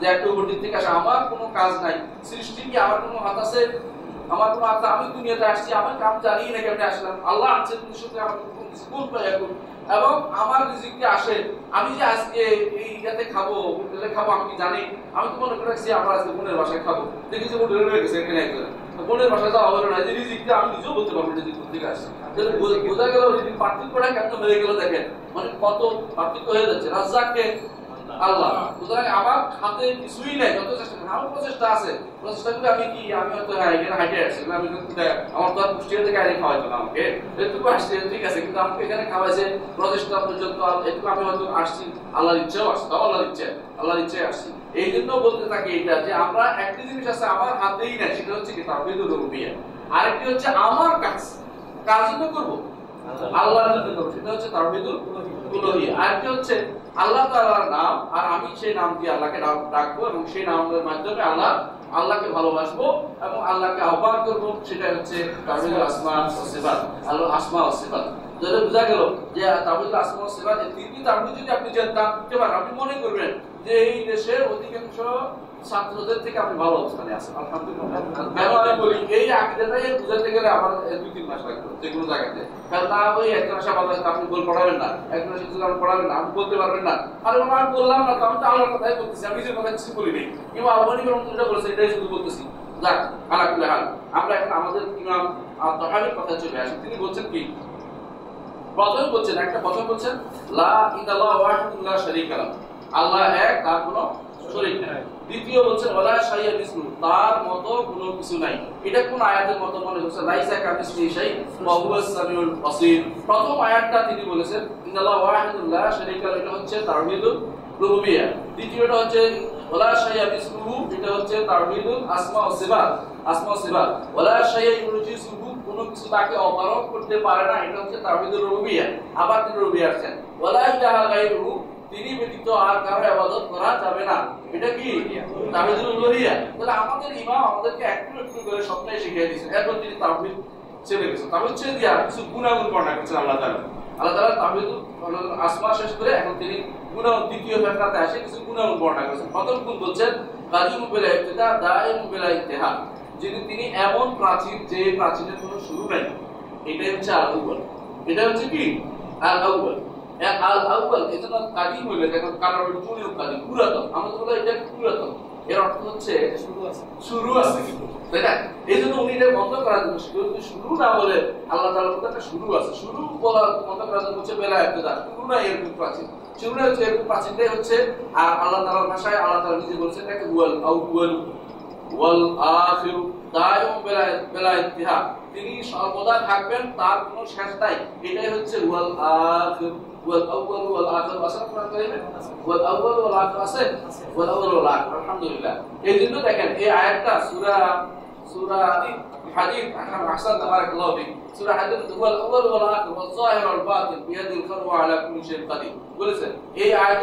যে একটা উপর থেকে আসে, আমার কোনো কাজ নাই। সৃষ্টি কি আমার কোনো হাত আছে? আমার কোনো হাত আমি দুনিয়াতে আসছি, আমার কাম জানি না কেমনে আসলাম। আল্লাহ আছে তুমি শুধু আমার স্কুল পাই এখন। এবং আমার রিজিকটি আসে, আমি যে আজকে এই ইয়াতে খাব হোটেলে খাব, আমি জানি? আমি তো মনে করে রাখছি, আমরা আজকে বোনের বাসায় খাব। দেখি যে হোটেলে রয়ে গেছে এখানে একজন। বোনের বাসায় যাওয়া হলো না, যে রিজিকটা আমি নিজেও বলতে পারব রিজিক থেকে আসছে। বোঝা গেল রিজিক পার্থক্যটা কেমন হয়ে গেল দেখেন মানে কত পার্থক্য হয়ে যাচ্ছে। রাজ্জাককে আল্লাহ। সুতরাং আমার হাতে কিছুই নাই যত চেষ্টা আমার প্রচেষ্টা আছে। প্রচেষ্টা করে আমি কি আমি হয়তো হ্যাঁ এখানে হাইটে আসছি আমি আমার তো আর পুষ্টির থেকে আইনে খাওয়াইতো না আমাকে। এটুকু আসছে ঠিক আছে কিন্তু আমাকে এখানে খাওয়াইছে প্রচেষ্টা পর্যন্ত এটুকু আমি হয়তো আসছি। আল্লাহর ইচ্ছেও আসছি তাও আল্লাহর ইচ্ছে। আল্লাহর ইচ্ছে আসছি। এই জন্য বলতে থাকি এটা যে আমরা একটি জিনিস আছে আমার হাতেই না সেটা হচ্ছে কি তাওহীদুর রুবিয়া আরেকটি হচ্ছে আমার কাজ। কার জন্য করব? আল্লাহর জন্য করব সেটা হচ্ছে হচ্ছে, আল্লাহ তাআলার নাম, আর আমি সেই নাম দিয়ে আল্লাহকে ডাকবো এবং সেই নামের মাধ্যমে আল্লাহ আল্লাহকে ভালোবাসবো এবং আল্লাহকে আহ্বান করব। সেটা হচ্ছে আল্লাহ আসমা বোঝা যে আসমা যদি আপনি জানতে পারেন আপনি মনে করবেন যে এই দেশের অধিকাংশ ছাত্রদের থেকে আপনি ভালো অবস্থানে আছেন আলহামদুলিল্লাহ। আমি বলি এই আকিদাটাই বুঝাতে গেলে আমার দুই তিন মাস লাগবে যে কোনো জায়গাতে। কারণ না ওই একটা ভাষা বলা আপনি বল পড়াবেন না। এক মাসে যদি আপনি পড়াবেন না আপনি বলতে পারবেন না। আরে আমি বললাম না তো আমি তো আল্লাহর কথাই বলতেছি আমি যে কথা কিছু করম যেটা বলেছে এটাই শুধু বলতেছি। যাক হাল। আমরা এখন আমাদের ইমাম কথা চলে আসি। তিনি বলছেন কি? প্রথমে বলছেন একটা প্রথম বলছেন লা ইলাহা ওয়াহিদুন লা শারীকা লাহু। আল্লাহ এক তার কোনো দ্বিতীয় ওয়ালা শাইয়া বিসমি তার মতো কোনো কিছু নাই। এটা কোন আয়াতের মতো মনে হচ্ছে? লাইসা শাই সামিউল প্রথম আয়াতটা তিনি বলেছেন হচ্ছে দ্বিতীয়টা হচ্ছে শাইয়া বিসমিহু এটা হচ্ছে তাওহীদুল আসমা ওয়া সিফাত। আসমা ওয়া সিফাত। ইউরজিসুহু কোনো কিছু তাকে করতে পারে না, এটা হচ্ছে আবার তিনি আছেন ইলাহা গায়রুহু তিনি ব্যতীত আর কারও ইবাদত করা যাবে না। এটা কি? উলুহিয়্যা তাহলে আমাদের ইমাম আমাদেরকে একটু একটু করে সবটাই শিখিয়ে দিয়েছেন এরপর তিনি তাওহীদ ছেড়ে গেছেন তাওহীদ ছেড়ে দিয়ে আর কিছু গুণাগুণ বর্ণনা করছেন আল্লাহ তাআলা। আল্লাহ তাওহীদুল আসমা শেষ করে এখন তিনি গুণাগুণ দ্বিতীয় ফেরকাতে আসে, কিছু গুণাগুণ করেছেন। প্রথম গুণ বলছেন কাদিমু বিলা ইবতিদা দাইমু বিলা ইতিহা যিনি তিনি এমন প্রাচীন, যে প্রাচীনের কোনো শুরু নাই। এটাই হচ্ছে আল এটা হচ্ছে কি? আল আল কাদিম হইলে দেখো কারণ পুরো কাদিম পুরাতন আমরা তো এটা পুরাতন। এর অর্থ হচ্ছে শুরু আছে। শুরু আছে। কিন্তু তাই না? এই জন্য উনি এটা বন্ধ করার জন্য শুরু শুরু না বলে আল্লাহ মধ্যে একটা শুরু আছে। শুরু বলা বন্ধ করার জন্য হচ্ছে বেলা একটা শুরু না এরকম প্রাচীন। শুরু না হচ্ছে এরকম প্রাচীনটাই হচ্ছে আর আল্লাহ তাআলার ভাষায় আল্লাহ তাআলা নিজে বলছেন এটাকে ওয়াল আউয়াল ওয়াল আখির দায়ম বেলা বেলা ইতিহা তিনি সর্বদা থাকবেন তার কোনো শেষ নাই। এটাই হচ্ছে ওয়াল আখির। এই জন্য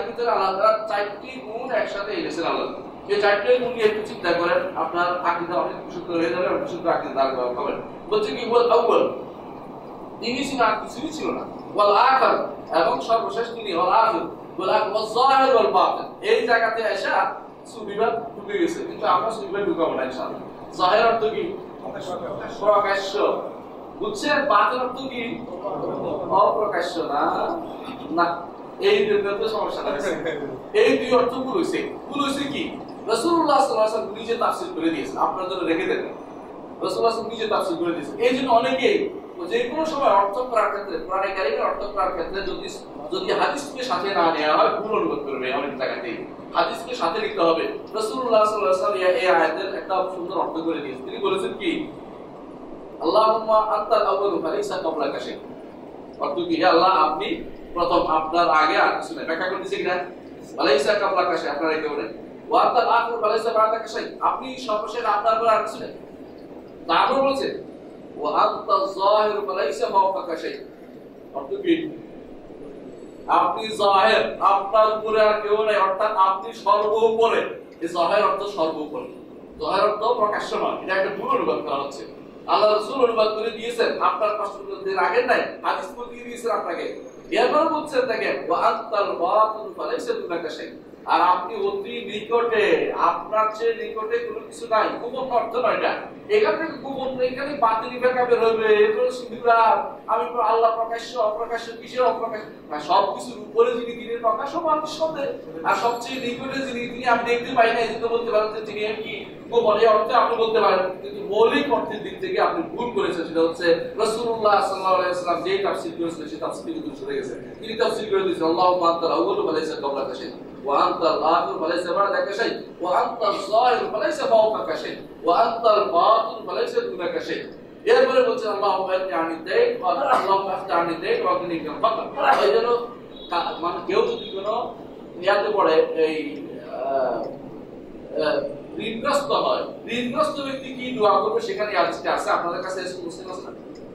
ভিতরে আল্লাহ চারটি গুণ একসাথে এনেছেন আল্লাহ এই চারটে গুণ নিয়ে একটু চিন্তা করেন, আপনার আকীদা অনেক বিশুদ্ধ হয়ে যাবে বলছে কি ওয়াল আউয়াল তিনি ছিল আর কিছুই ছিল না। এবং সর্বশেষ তিনি ওয়াল বাতিন। এই জায়গাতে এসে ঢুকে গেছে, কিন্তু আমরা ঢুকাবো না, ইনশাআল্লাহ। অর্থ কি? প্রকাশ্য অর্থ কি? অপ্রকাশ্য না। না, এই দুটো সমস্যা আছে এই দুই অর্থ হইছে। কি? রাসূলুল্লাহ সাল্লাল্লাহু আলাইহি নিজে তাফসীর করে দিয়েছেন। আপনার জন্য রেখে দেন। রাসূলুল্লাহ নিজে তাফসীর করে দিয়েছেন। এই জন্য অনেকেই যে কোনো সময় অর্থ করার ক্ষেত্রে কোরআনে কারিমের অর্থ করার ক্ষেত্রে যদি যদি হাদিসকে সাথে না নেওয়া হয়, ভুল করবে অনেক জায়গাতে হাদিসকে সাথে নিতে হবে। রাসূলুল্লাহ সাল্লাল্লাহু আলাইহি এই আয়াতের একটা সুন্দর অর্থ করে দিয়েছেন। তিনি বলেছেন কি? আউয়ালু ফালাইসা ক্বাবলাকা শাই অর্থ কি? আল্লাহ, আপনি প্রথম আপনার আগে আর কিছু নাই। ব্যাখ্যা করে দিয়েছে কিনা? ফালাইসা ক্বাবলাকা শাই আপনার আগে বলেন ওয়া আনতাল আখির শাই আপনি সর্বশেষ আপনার পর আর কিছু নাই। তারপর বলছে আপনি জাহের আপনার উপরে আর কেউ নাই অর্থাৎ আপনি সর্ব উপরে এই জাহের অর্থ সর্ব উপরে জাহের অর্থ প্রকাশ্যমান। এটা একটা ভুল অনুবাদ করা হচ্ছে। আল্লাহ রাসূল অনুবাদ করে দিয়েছেন আপনার নাই হাদিস দিয়ে দিয়েছেন আপনাকে। এরপর বলছেন ফালাইসা দুনাকা আর আপনি অতি নিকটে, আপনার চেয়ে নিকটে কোনো কিছু নাই। গোপন অর্থ নয় এটা। এখান গোপন এখানে বাতিল ফেকা বের হবে এগুলো আমি আল্লাহ প্রকাশ্য, অপ্রকাশ্য, কিসের অপ্রকাশ্য? না সব কিছুর উপরে যিনি দিনের প্রকাশ মানুষ শব্দে আর সবচেয়ে নিকটে যিনি, তিনি আপনি দেখতে পাই না এই বলতে পারেন যে তিনি কি? গোপন এই অর্থে আপনি বলতে পারেন, কিন্তু মৌলিক অর্থের দিক থেকে আপনি ভুল করেছেন, সেটা হচ্ছে রাসূলুল্লাহ সাল্লাল্লাহু আলাইহি ওয়াসাল্লাম যে তাফসীর করেছিলেন সেই তাফসীর কিন্তু সরে গেছে। তিনি তাফসীর করে দিয়েছেন, আল্লাহু শাই وأنت الآخر فليس بعدك شيء وأنت الظاهر فليس فوقك شيء وأنت الباطن فليس دونك شيء এরপরে বলছেন আল্লাহ আনি দেখ আল্লাহ আনি দেখ অগ্নি ফাকার এই জন্য মানে কেউ যদি কোনো ইয়াতে পড়ে এই ঋণগ্রস্ত হয় ঋণগ্রস্ত ব্যক্তি কি দোয়া করবে সেখানে আজকে আছে আপনাদের কাছে মুসলিম আছে না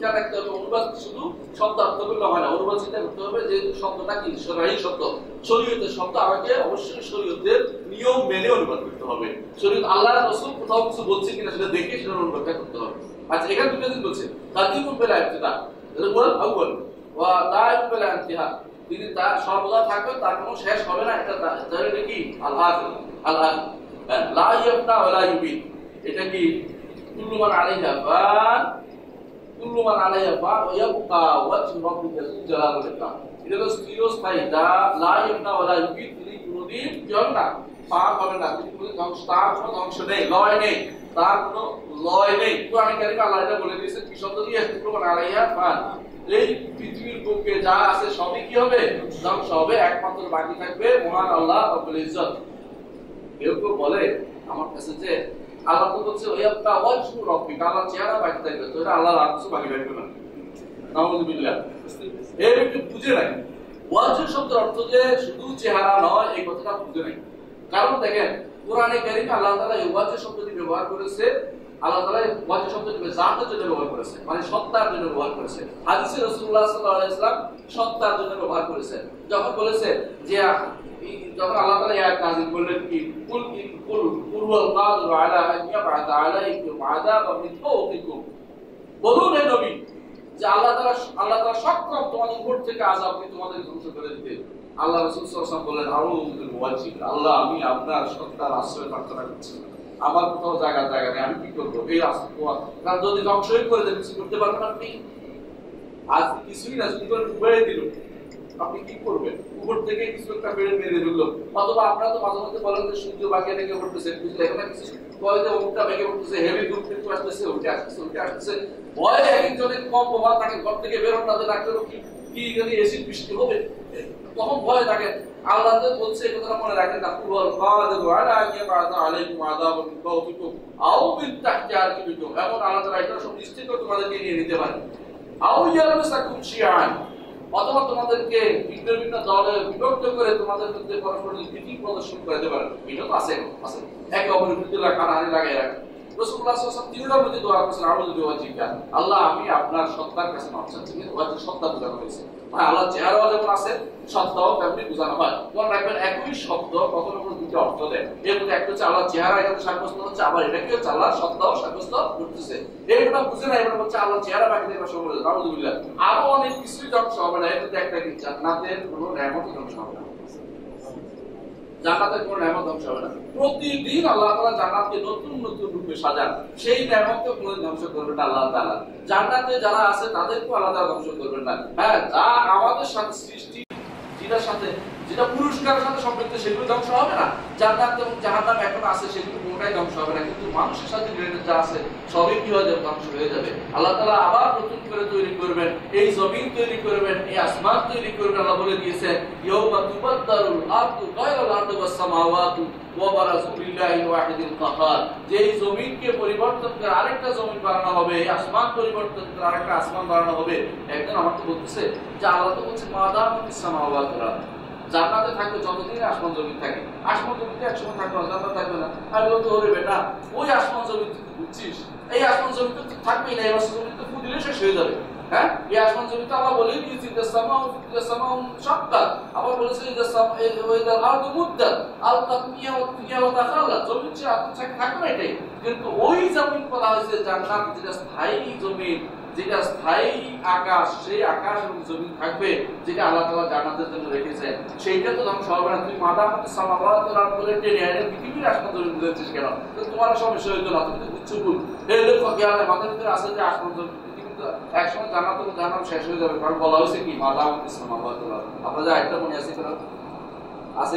খেয়াল রাখতে হবে, অনুবাদ শুধু শব্দ করলে হয় না, অনুবাদ চিন্তা করতে হবে যে শব্দটা কি সরাই শব্দ। শরীয়তের শব্দ আমাকে অবশ্যই শরীয়তের নিয়ম মেনে অনুবাদ করতে হবে। শরীয়ত আল্লাহ রাসূল কোথাও কিছু বলছে কিনা সেটা দেখে সেটা অনুবাদটা করতে হবে। আচ্ছা এখানে দুটো দিন বলছে কাদিমু বেলা ইবতিদা আউয়াল আউয়াল, ওয়া দাইমু বেলা ইন্তিহা তিনি তার সর্বদা থাকবে তার কোনো শেষ হবে না, এটা তাহলে কি? আল্লাহ আল্লাহ লা ইয়াবনা ওয়া এটা কি? কুল্লুমান আলাইহা ফান কুল্লুমান আলাইহা ওয়া ইয়াবকা ওয়াজহু রাব্বিকা যুল জালালি ওয়াল ইকরাম এটা তো চিরস্থায়ী যা লা ইয়াবনা ওয়া লা ইউবিদ তিনি কোনদিন কি হবে না তিনি ধ্বংস তার কোনো ধ্বংস নেই লয় নেই তার কোনো লয় নেই কোরআন কারিমে আল্লাহ এটা বলে দিয়েছে কি শব্দ দিয়ে কুল্লুমান আলাইহা ফান এই পৃথিবীর বুকে যা আছে সবই কি হবে ধ্বংস হবে একমাত্র বাকি থাকবে মহান আল্লাহ রব্বুল ইজ্জত কেউ কেউ বলে আমার কাছে যে আল্লাহ তো বলছে ওয়াজহু আল্লাহ চেহারা বাকি থাকবে। তো এটা বাকি না। এর একটু বুঝে নাই ওয়াজহু শব্দের অর্থ যে শুধু চেহারা নয়, এই কথাটা বুঝে নাই কারণ দেখেন, কোরআনে কারিমে আল্লাহ তাআলা ওয়াজহু শব্দটি ব্যবহার করেছে আল্লাহ শব্দটি জাতের জন্য ব্যবহার করেছে মানে সত্তার জন্য ব্যবহার করেছে। হাদিসে রাসূলুল্লাহ সাল্লাল্লাহু আলাইহি ওয়াসাল্লাম সত্তার জন্য ব্যবহার করেছে। যখন বলেছে যে, যখন আল্লাহ নাযিল করলেন কি, কুল কুল আলা বলুন হে নবী, যে আল্লাহ আল্লাহ তোমাদের উপর থেকে তোমাদের ধ্বংস করে দিতে। আল্লাহ ওয়াজিব আল্লাহ, আমি আপনার সত্তার আশ্রয় প্রার্থনা করছি। আমার কোথাও জায়গা জায়গা নেই, আমি কি করব? এই আশ্রয় কারণ যদি ধ্বংসই করে দেন, কিছু করতে পারবেন আপনি? আজ কিছুই না যদি করে ডুবাই দিল। আপনি কি করবেন? উপর থেকে কিছু একটা বেড়ে মেরে দিল অথবা আপনারা তো মাঝে মধ্যে বলেন যে সূর্য বাকি ভেঙে পড়তেছে কিছু দেখেন না কিছু কয় যে অমুকটা হেভি দূর আসতেছে, উঠে আসতেছে উঠে আসতেছে। ভয় একজনের কম প্রভাব তাকে ঘর থেকে বেরোন না যে ডাক্তার কি কি এসিড বৃষ্টি হবে? তখন ভয় থাকে আল্লাহ বলছে কথাটা মনে রাখেন না আলা আলাইকুম আও মিন এমন আল্লাহ তোমাদেরকে নিয়ে নিতে পারে আও অথবা তোমাদেরকে ভিন্ন ভিন্ন দলে বিভক্ত করে তোমাদের মধ্যে প্রদর্শন পারে আছে আছে। একে অপরের কানাহানি লাগাই রাখে দোয়া আল্লাহ, আমি আপনার সত্তার কাছে মাপ চাচ্ছি সত্তা বোঝানো হয়েছে আল্লাহ চেহারা যেমন আছে সত্তাও তেমনি বোঝানো হয়। মনে রাখবেন, একই শব্দ কখনো কোনো দুটি অর্থ দেয় এর মধ্যে একটা হচ্ছে আল্লাহ চেহারা সাব্যস্ত হচ্ছে, আবার এটা কি হচ্ছে? সত্তাও সাব্যস্ত করতেছে বুঝে না, এবার হচ্ছে আল্লাহ চেহারা বাকি আলহামদুলিল্লাহ আরও অনেক কিছুই ধ্বংস হবে না একটা জান্নাতের কোনো নেয়ামত ধ্বংস না। জান্নাতের কোনো নেমত ধ্বংস হবে না। প্রতিদিন আল্লাহ তালা জান্নাতকে নতুন নতুন রূপে সাজান। সেই নেমতকে কোনো ধ্বংস করবেন না আল্লাহ তালা জান্নাতে যারা আছে, তাদেরকেও আল্লাহ তালা ধ্বংস করবেন না। হ্যাঁ যা আমাদের সাথে সৃষ্টি, যেটার সাথে যেটা পুরস্কারের সাথে সম্পৃক্ত, সেগুলো ধ্বংস হবে না। জান্নাত এবং জাহান্নাম এখন আছে, সেগুলো কোনটাই ধ্বংস হবে না। কিন্তু মানুষের সাথে রিলেটেড যা আছে, সবই কি হয়ে যাবে? ধ্বংস হয়ে যাবে। আল্লাহ তাআলা আবার নতুন করে তৈরি করবেন। এই জমিন তৈরি করবেন, এই আসমান তৈরি করবেন, আল্লাহ বলে দিয়েছেন সামাওয়াতু ওয়া বারাজু লিল্লাহিল ওয়াহিদিল কাহার। যে এই জমিনকে পরিবর্তন করে আরেকটা জমিন বানানো হবে আসমান পরিবর্তন করে আরেকটা আসমান বানানো হবে। একজন আমাকে বলতেছে, যে আল্লাহ তো বলছে মাদামাতিস সামাওয়াতু জান্নাতে থাকবে যতদিন আসমান জমিন থাকে। আসমান জমিতে একসময় থাকবে না, জান্নাত থাকবে না। আমি বলতে ওরে বেটা, ওই আসমান জমিন বুঝছিস? এই আসমান জমিন তো থাকবেই না, এই আসমান জমিন তো ফুদিলে শেষ হয়ে যাবে। হ্যাঁ? এই আসমান আল্লাহ দিয়েছি যে সামাউ যে সামাউ আবার বলেছে যে আরদু আল তাকমিয়া ওয়া দুনিয়া ওয়া জমিন ছে আপনি থাকবে এটাই। কিন্তু ওই জমিন বলা হয়েছে জান্নাত যেটা স্থায়ী জমিন। যেটা স্থায়ী আকাশ, সেই আকাশ এবং জমিন থাকবে যেটা আল্লাহ তাআলা জান্নাতের জন্য রেখেছেন। সেইটা তো ধ্বংস হবে না। তুমি মাথা সামাওয়াত ওর আরদ বলে টেনে আনে পৃথিবীর আসমান জমিন বুঝাচ্ছিস কেন? তো তোমার সমস্যা হইতো না। তুমি তো বুঝছ ভুল। এই লোক জ্ঞানে মাথার ভিতরে আছে যে আসমান জমিন তো একসময় জান্নাত এবং জাহান্নাম শেষ হয়ে যাবে। কারণ বলা হয়েছে কি? মাথা ওর আরদ আপনারা যা মনে আছে কেন আছে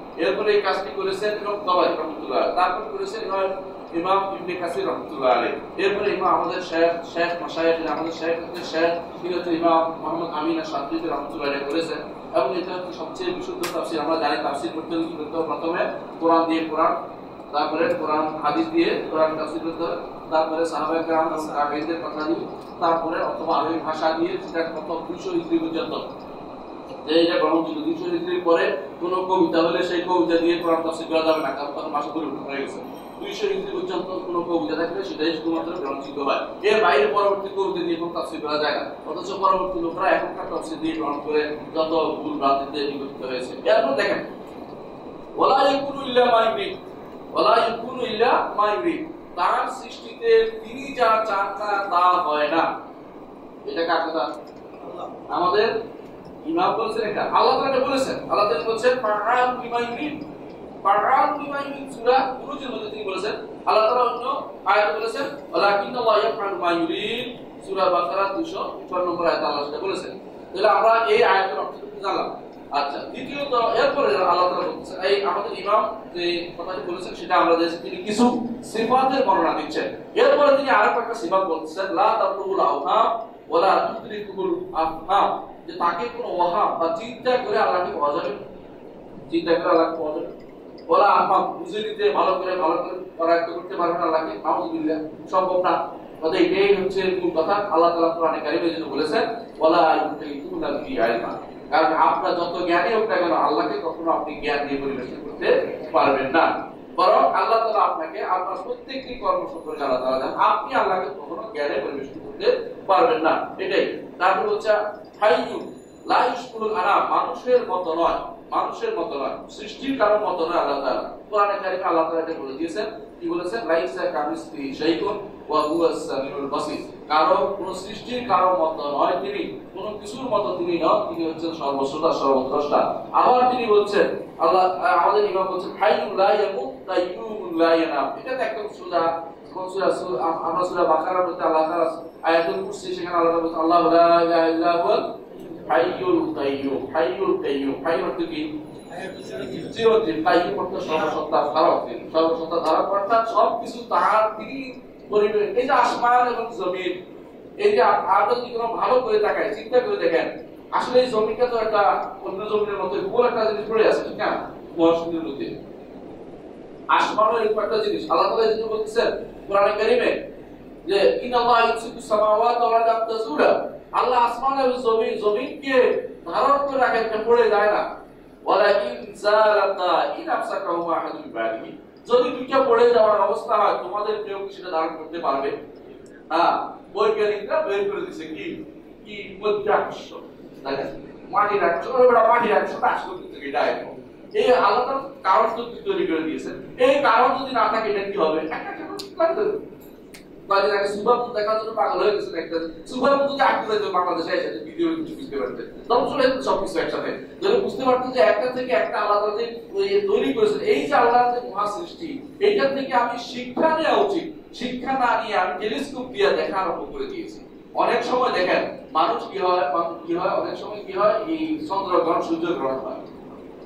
এরপরে এই কাজটি করেছেন ইমাম তাবারি রাহমাতুল্লাহ, তারপর করেছেন ইমাম ইমাম ইবনে কাসির রাহমাতুল্লাহ আলাইহি। এরপরে ইমাম আমাদের শেখ শেখ মাশায়েখ, আমাদের শেখ হচ্ছে শেখ তিনি হচ্ছে ইমাম মোহাম্মদ আমিন আশ-শাতিবি রাহমাতুল্লাহ আলাইহি করেছেন। এবং এটা হচ্ছে সবচেয়ে বিশুদ্ধ তাফসীর, আমরা জানি তাফসীর করতে হলে কি করতে হবে? প্রথমে কোরআন দিয়ে কোরআন, তারপরে কোরআন হাদিস দিয়ে কোরআন তাফসীর করতে হবে। তারপরে সাহাবায়ে কেরাম এবং কথা দিয়ে তারপরে অথবা আরবি ভাষা দিয়ে সেটা কত 200 ইসরি পর্যন্ত। যে এটা গ্রহণযোগ্য দুইশো ডিগ্রির পরে কোনো কবিতা হলে সেই কবিতা দিয়ে কোরআন তাফসীর করা যাবে না কারণ তখন ভাষা পরিবর্তন হয়ে গেছে। দুইশো হিজরি পর্যন্ত কোনো কবিতা থাকলে সেটাই শুধুমাত্র গ্রহণযোগ্য হয়। এর বাইরে পরবর্তী কবিতা দিয়ে কোনো তাফসির করা যায় না অথচ পরবর্তী লোকরা এখনকার তাফসির দিয়ে গ্রহণ করে যত ভুল ভ্রান্তিতে নিগঠিত হয়েছে। এরপর দেখেন ওলা ইকুনু ইল্লা মা ইউরিদ ওলা ইকুনু ইল্লা মা তার সৃষ্টিতে তিনি যা চান না তা হয় না এটা কার কথা? আমাদের ইমাম বলেছেন এটা। আল্লাহ তাআলা বলেছেন। আল্লাহ তাআলা বলেছেন ফাআল বিমা বিমা ইউরিদ সূরা বুরুজের মধ্যে তিনি বলেছেন, আল্লাহ তাআলা অন্য আয়াতে বলেছেন ওয়ালাকিন আল্লাহ ইয়াফআলু মা ইউরিদ। সূরা বাকারা 254 নম্বর আয়াতে আল্লাহ সেটা বলেছেন। তাহলে আমরা এই আয়াতের অর্থ জানলাম। আচ্ছা দ্বিতীয়ত, এরপরে আল্লাহ তাআলা বলছেন এই আমাদের ইমাম যে কথাটি বলেছেন, সেটা আমরা দেখছি, তিনি কিছু সিফাতের বর্ণনা দিচ্ছেন। এরপরে তিনি আরও একটা সিফাত বলছেন লা তাবলুল আওহাম ওয়ালা তুদরিকুল আফহাম। যে তাকে কোনো ওয়াহাম বা চিন্তা করে আল্লাহকে পাওয়া যাবে চিন্তা করে আল্লাহকে পাওয়া যাবে ওলা আফহাম বুঝে নিতে, ভালো করে ভালো করে পরায়ত্ত করতে আল্লাহকে। সম্ভব না। এটাই হচ্ছে মূল কথা। আল্লাহ তাআলা কোরআনে বলেছেন ইউতিকুনা কারণ আপনার যত হোক না কেন, আল্লাহকে কখনো আপনি জ্ঞান দিয়ে পরিবেশন করতে পারবেন না। বরং আল্লাহ তাআলা আপনাকে আপনার প্রত্যেকটি কর্ম সম্পর্কে আল্লাহ জানেন আপনি আল্লাহকে কখনো জ্ঞানে পরিবেশন করতে পারবেন না। এটাই। তারপর হচ্ছে হাইয়ু লা ইশকুলুল মানুষের মতো নয়, মানুষের মতো নয়, সৃষ্টির কারোর মতো নয় আল্লাহ তাআলা। কোরআনে কারিমে আল্লাহ তাআলা এটা বলে দিয়েছেন, কি বলেছেন? লাইসা কামিসলি শাইউন ওয়া হুয়াস সামিউল বাসীর। কারও কোন সৃষ্টির কারও মতো নয় তিনি, কোন তিনি নন, তিনি হচ্ছেন সর্বশ্রোতা, সর্বদ্রষ্টা। আবার তিনি বলছেন, আল্লাহ, আমাদের ইমাম বলছেন হাইয়ুল লা এটা একদম সোজা বলছেন এই যে যদি কোনো ভালো করে তাকায় চিন্তা করে দেখেন, আসলে এই জমিটা তো একটা অন্য জমিনের মতো গোল একটা জিনিস পড়ে আছে, ঠিক না? মহাশূন্যের মধ্যে আসমানও এরকম একটা জিনিস। আল্লাহ তাআলা যেটা বলতেছেন কোরআনে কারিমে যে ইন্নাল্লাহ ইউসিকুস সামাওয়াতি ওয়াল আরদা তাজুলা আল্লাহ আসমান এবং জমিন জমিনকে ধারণ করে রাখেন পড়ে যায় না। ওয়ালাকিন জালাতা ইন আমসাকাহু আহাদুন বারিহি যদি দুইটা পড়ে যাওয়ার অবস্থা হয়, তোমাদের কেউ সেটা ধারণ করতে পারবে? হ্যাঁ বৈজ্ঞানিকরা বের করে দিছে কি? কি দেখেন মাটির আকর্ষণ ওটা মাটির আকর্ষণ আসলে কিন্তু এটা এই আলাদা কারণ যদি তৈরি করে দিয়েছেন এই কারণ যদি না থাকে, এটা কি হবে? কয়েকদিন আগে মুন দেখার জন্য পাগল হয়ে গেছেন একটা। যদি আটকে যেত বাংলাদেশে এসে ভিডিও কিছু বুঝতে পারতেন তখন চলে যেত একসাথে। যদি বুঝতে পারতেন যে একটা থেকে একটা আলাদা যে তৈরি করেছেন এই যে আল্লাহ যে মহা সৃষ্টি থেকে আমি শিক্ষা নেওয়া উচিত। শিক্ষা না নিয়ে আমি টেলিস্কোপ দিয়ে দেখা আরম্ভ করে দিয়েছি। অনেক সময় দেখেন, মানুষ কি হয় কি হয়, অনেক সময় কি হয়, এই চন্দ্রগ্রহণ, সূর্যগ্রহণ হয়।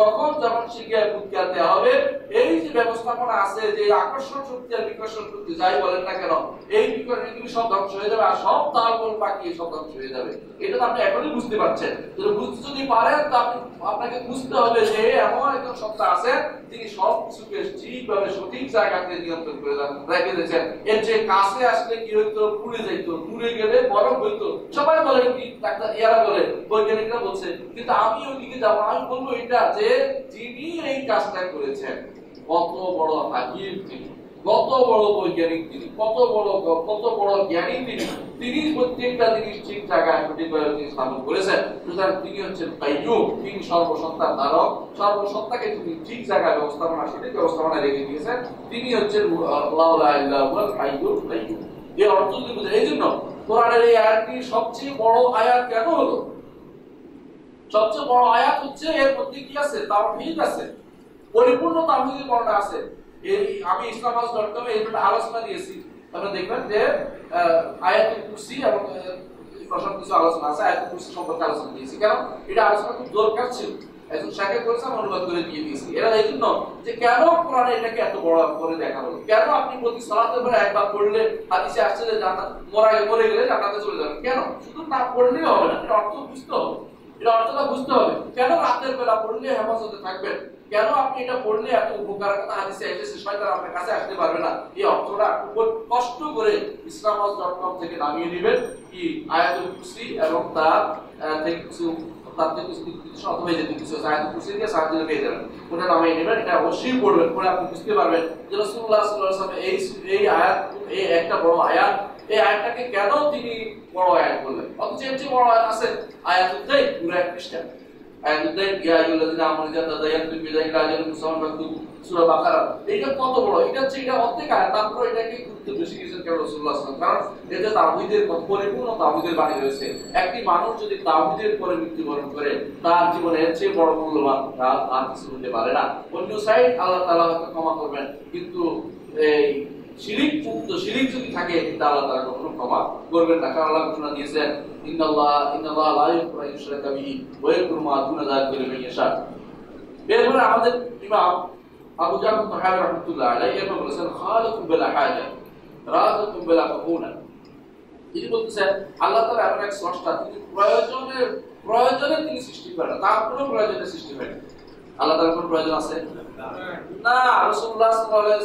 কখন যখন শিখিয়ায় ফুটকিয়া দেওয়া হবে, এই যে ব্যবস্থাপনা আছে যে আকর্ষণ শক্তি আর বিকর্ষণ শক্তি, যাই বলেন না কেন, এই বিকর্ষণ সব ধ্বংস হয়ে যাবে আর সব তালগোল পাকিয়ে সব ধ্বংস হয়ে যাবে। এটা তো আপনি এখনই বুঝতে পারছেন। যদি বুঝতে যদি পারেন, তো আপনি, আপনাকে বুঝতে হবে যে এমন একজন সত্তা আছে, তিনি সব কিছুকে ঠিকভাবে সঠিক জায়গাতে নিয়ন্ত্রণ করে রেখে দিয়েছেন। এর যে কাছে আসলে কি হইতো? পুড়ে যাইতো, পুড়ে গেলে বরফ হইতো। সবাই বলে কি, ডাক্তার ইয়ারা বলে, বৈজ্ঞানিকরা বলছে, কিন্তু আমি ওইদিকে যাব, আমি বলব এটা যে যিনি এই কাজটা করেছেন। কত বড় হাকিম তিনি, কত বড় বৈজ্ঞানিক তিনি, কত বড় কত বড় জ্ঞানী তিনি। তিনি প্রত্যেকটা জিনিস ঠিক জায়গায় সঠিকভাবে তিনি স্থাপন করেছেন। সুতরাং তিনি হচ্ছেন কাইয়ুম, তিনি সর্বসত্তার ধারক সর্বসত্তাকে তিনি ঠিক জায়গায় ব্যবস্থাপনা ব্যবস্থাপনা রেখে দিয়েছেন। তিনি হচ্ছেন কাইয়ুম এই অর্থ এই জন্য কোরআনের এই আয়াতটি সবচেয়ে বড় আয়াত কেন হলো? সবচেয়ে বড় আয়াত হচ্ছে, এর মধ্যে কি আছে? তাওহীদ আছে। পরিপূর্ণ তাওহীদের বর্ণনা আছে। এই আমি ইসলামাস ডট কমে এই আলোচনা দিয়েছি। আপনারা দেখবেন যে আয়াতুল কুরসি এবং কিছু আলোচনা আছে। আয়াতুল কুরসি সম্পর্কে আলোচনা দিয়েছি। কেন? এটা আলোচনা খুব দরকার ছিল। একজন করেছে অনুবাদ করে দিয়ে দিয়েছি। এরা এই জন্য যে কেন কোরআনে এটাকে এত বড় করে দেখা হলো কেন আপনি প্রতি সালাতের পরে একবার পড়লে হাদিসে আসছে যে জান্নাত মরা মরে গেলে জান্নাতে চলে যাবেন কেন? শুধু না পড়লেই হবে না অর্থ বুঝতে হবে। এটা অর্থটা বুঝতে হবে। কেন রাতের বেলা পড়লে হেফাজতে থাকবেন? কেন আপনি এটা পড়লে এত উপকার? কথা হাদিসে এসেছে, শয়তান আপনার কাছে আসতে পারবে না। এই অর্থটা খুব কষ্ট করে ইসলামাস.com থেকে নামিয়ে নেবেন। কি আয়াতুল কুরসি এবং তার থেকে কিছু, তার থেকে কিছু কিছু অথবা এই যে কিছু আয়াতুল কুরসি দিয়ে সাহায্য পেয়ে যাবেন। ওটা নামিয়ে নেবেন, এটা অবশ্যই পড়বেন, পড়ে আপনি বুঝতে পারবেন যে আলাইহি ওয়াসাল্লাম এই এই আয়াত, এই একটা বড় আয়াত এই আয়াতটাকে কেন তিনি বড় আয়াত বললেন? অথচ এর চেয়ে বড় আয়াত আছে আয়াতুল দাই পুরো এক পৃষ্ঠা। আয়াতুল দাই ইয়া সূরা বাকারা। এটা কত বড়? এটা হচ্ছে, এটা অর্ধেক আয়াত, তারপর এটাকে গুরুত্ব বেশি দিয়েছেন সাল্লাল্লাহু আলাইহি এতে তাওহীদের পরিপূর্ণ তাওহীদের বাণী রয়েছে। একটি মানুষ যদি তাওহীদের পরে মৃত্যুবরণ করে, তার জীবনে এর চেয়ে বড় মূল্যবান আর কিছু হতে পারে না। অন্য সাইড আল্লাহ তাআলা ক্ষমা করবেন, কিন্তু এই শিরিক শিরিক যদি থাকে, তাহলে আল্লাহ তাআলা কখনো ক্ষমা করবেন না। কারণ আল্লাহ ঘোষণা দিয়েছেন, ইন্নাল্লাহ ইন্নাল্লাহ লা আন ইউশরাকা বিহি ওয়া ইয়াগফিরু মা দুনা যালিকা লিমান এরপরে আমাদের ইমাম আবু জাফর তাহাবি রাহমাতুল্লাহ আলাইহি এরপর বলেছেন, খালিকুম বিলা হাজা রাযিকুম বিলা মাহুনা তিনি বলতেছেন, আল্লাহ তাআলা এমন এক স্রষ্টা, তিনি প্রয়োজনে প্রয়োজনে তিনি সৃষ্টি করেন তার কোনো প্রয়োজনে সৃষ্টি হয় আল্লাহ তাআলার কোনো প্রয়োজন আছে? না। রাসূলুল্লাহ সাল্লাল্লাহু আলাইহি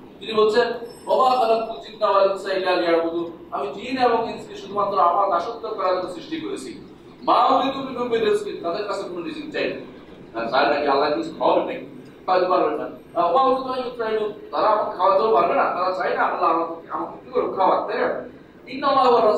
তিনি বলছেন ওমা খালাকুল চিন্তা ওয়াল ইনসা ইল্লা লিয়াবুদুন আমি জিন এবং ইনসকে শুধুমাত্র আমার দাসত্ব করার জন্য সৃষ্টি করেছি। মা উরিদু মিনহুম বিরিজকি তাদের কাছে কোনো রিজিক চাই না। আর নাকি আল্লাহ কিছু খাওয়াবে নাকি? খাওয়াতে পারবেন না। ওয়া উরিদু আন ইউতঈমুন তারা আমাকে খাওয়াতেও পারবে না। তারা চাই না আল্লাহ আমাকে আমাকে কি করে খাওয়াতে ইন্নাল্লাহু হুয়ার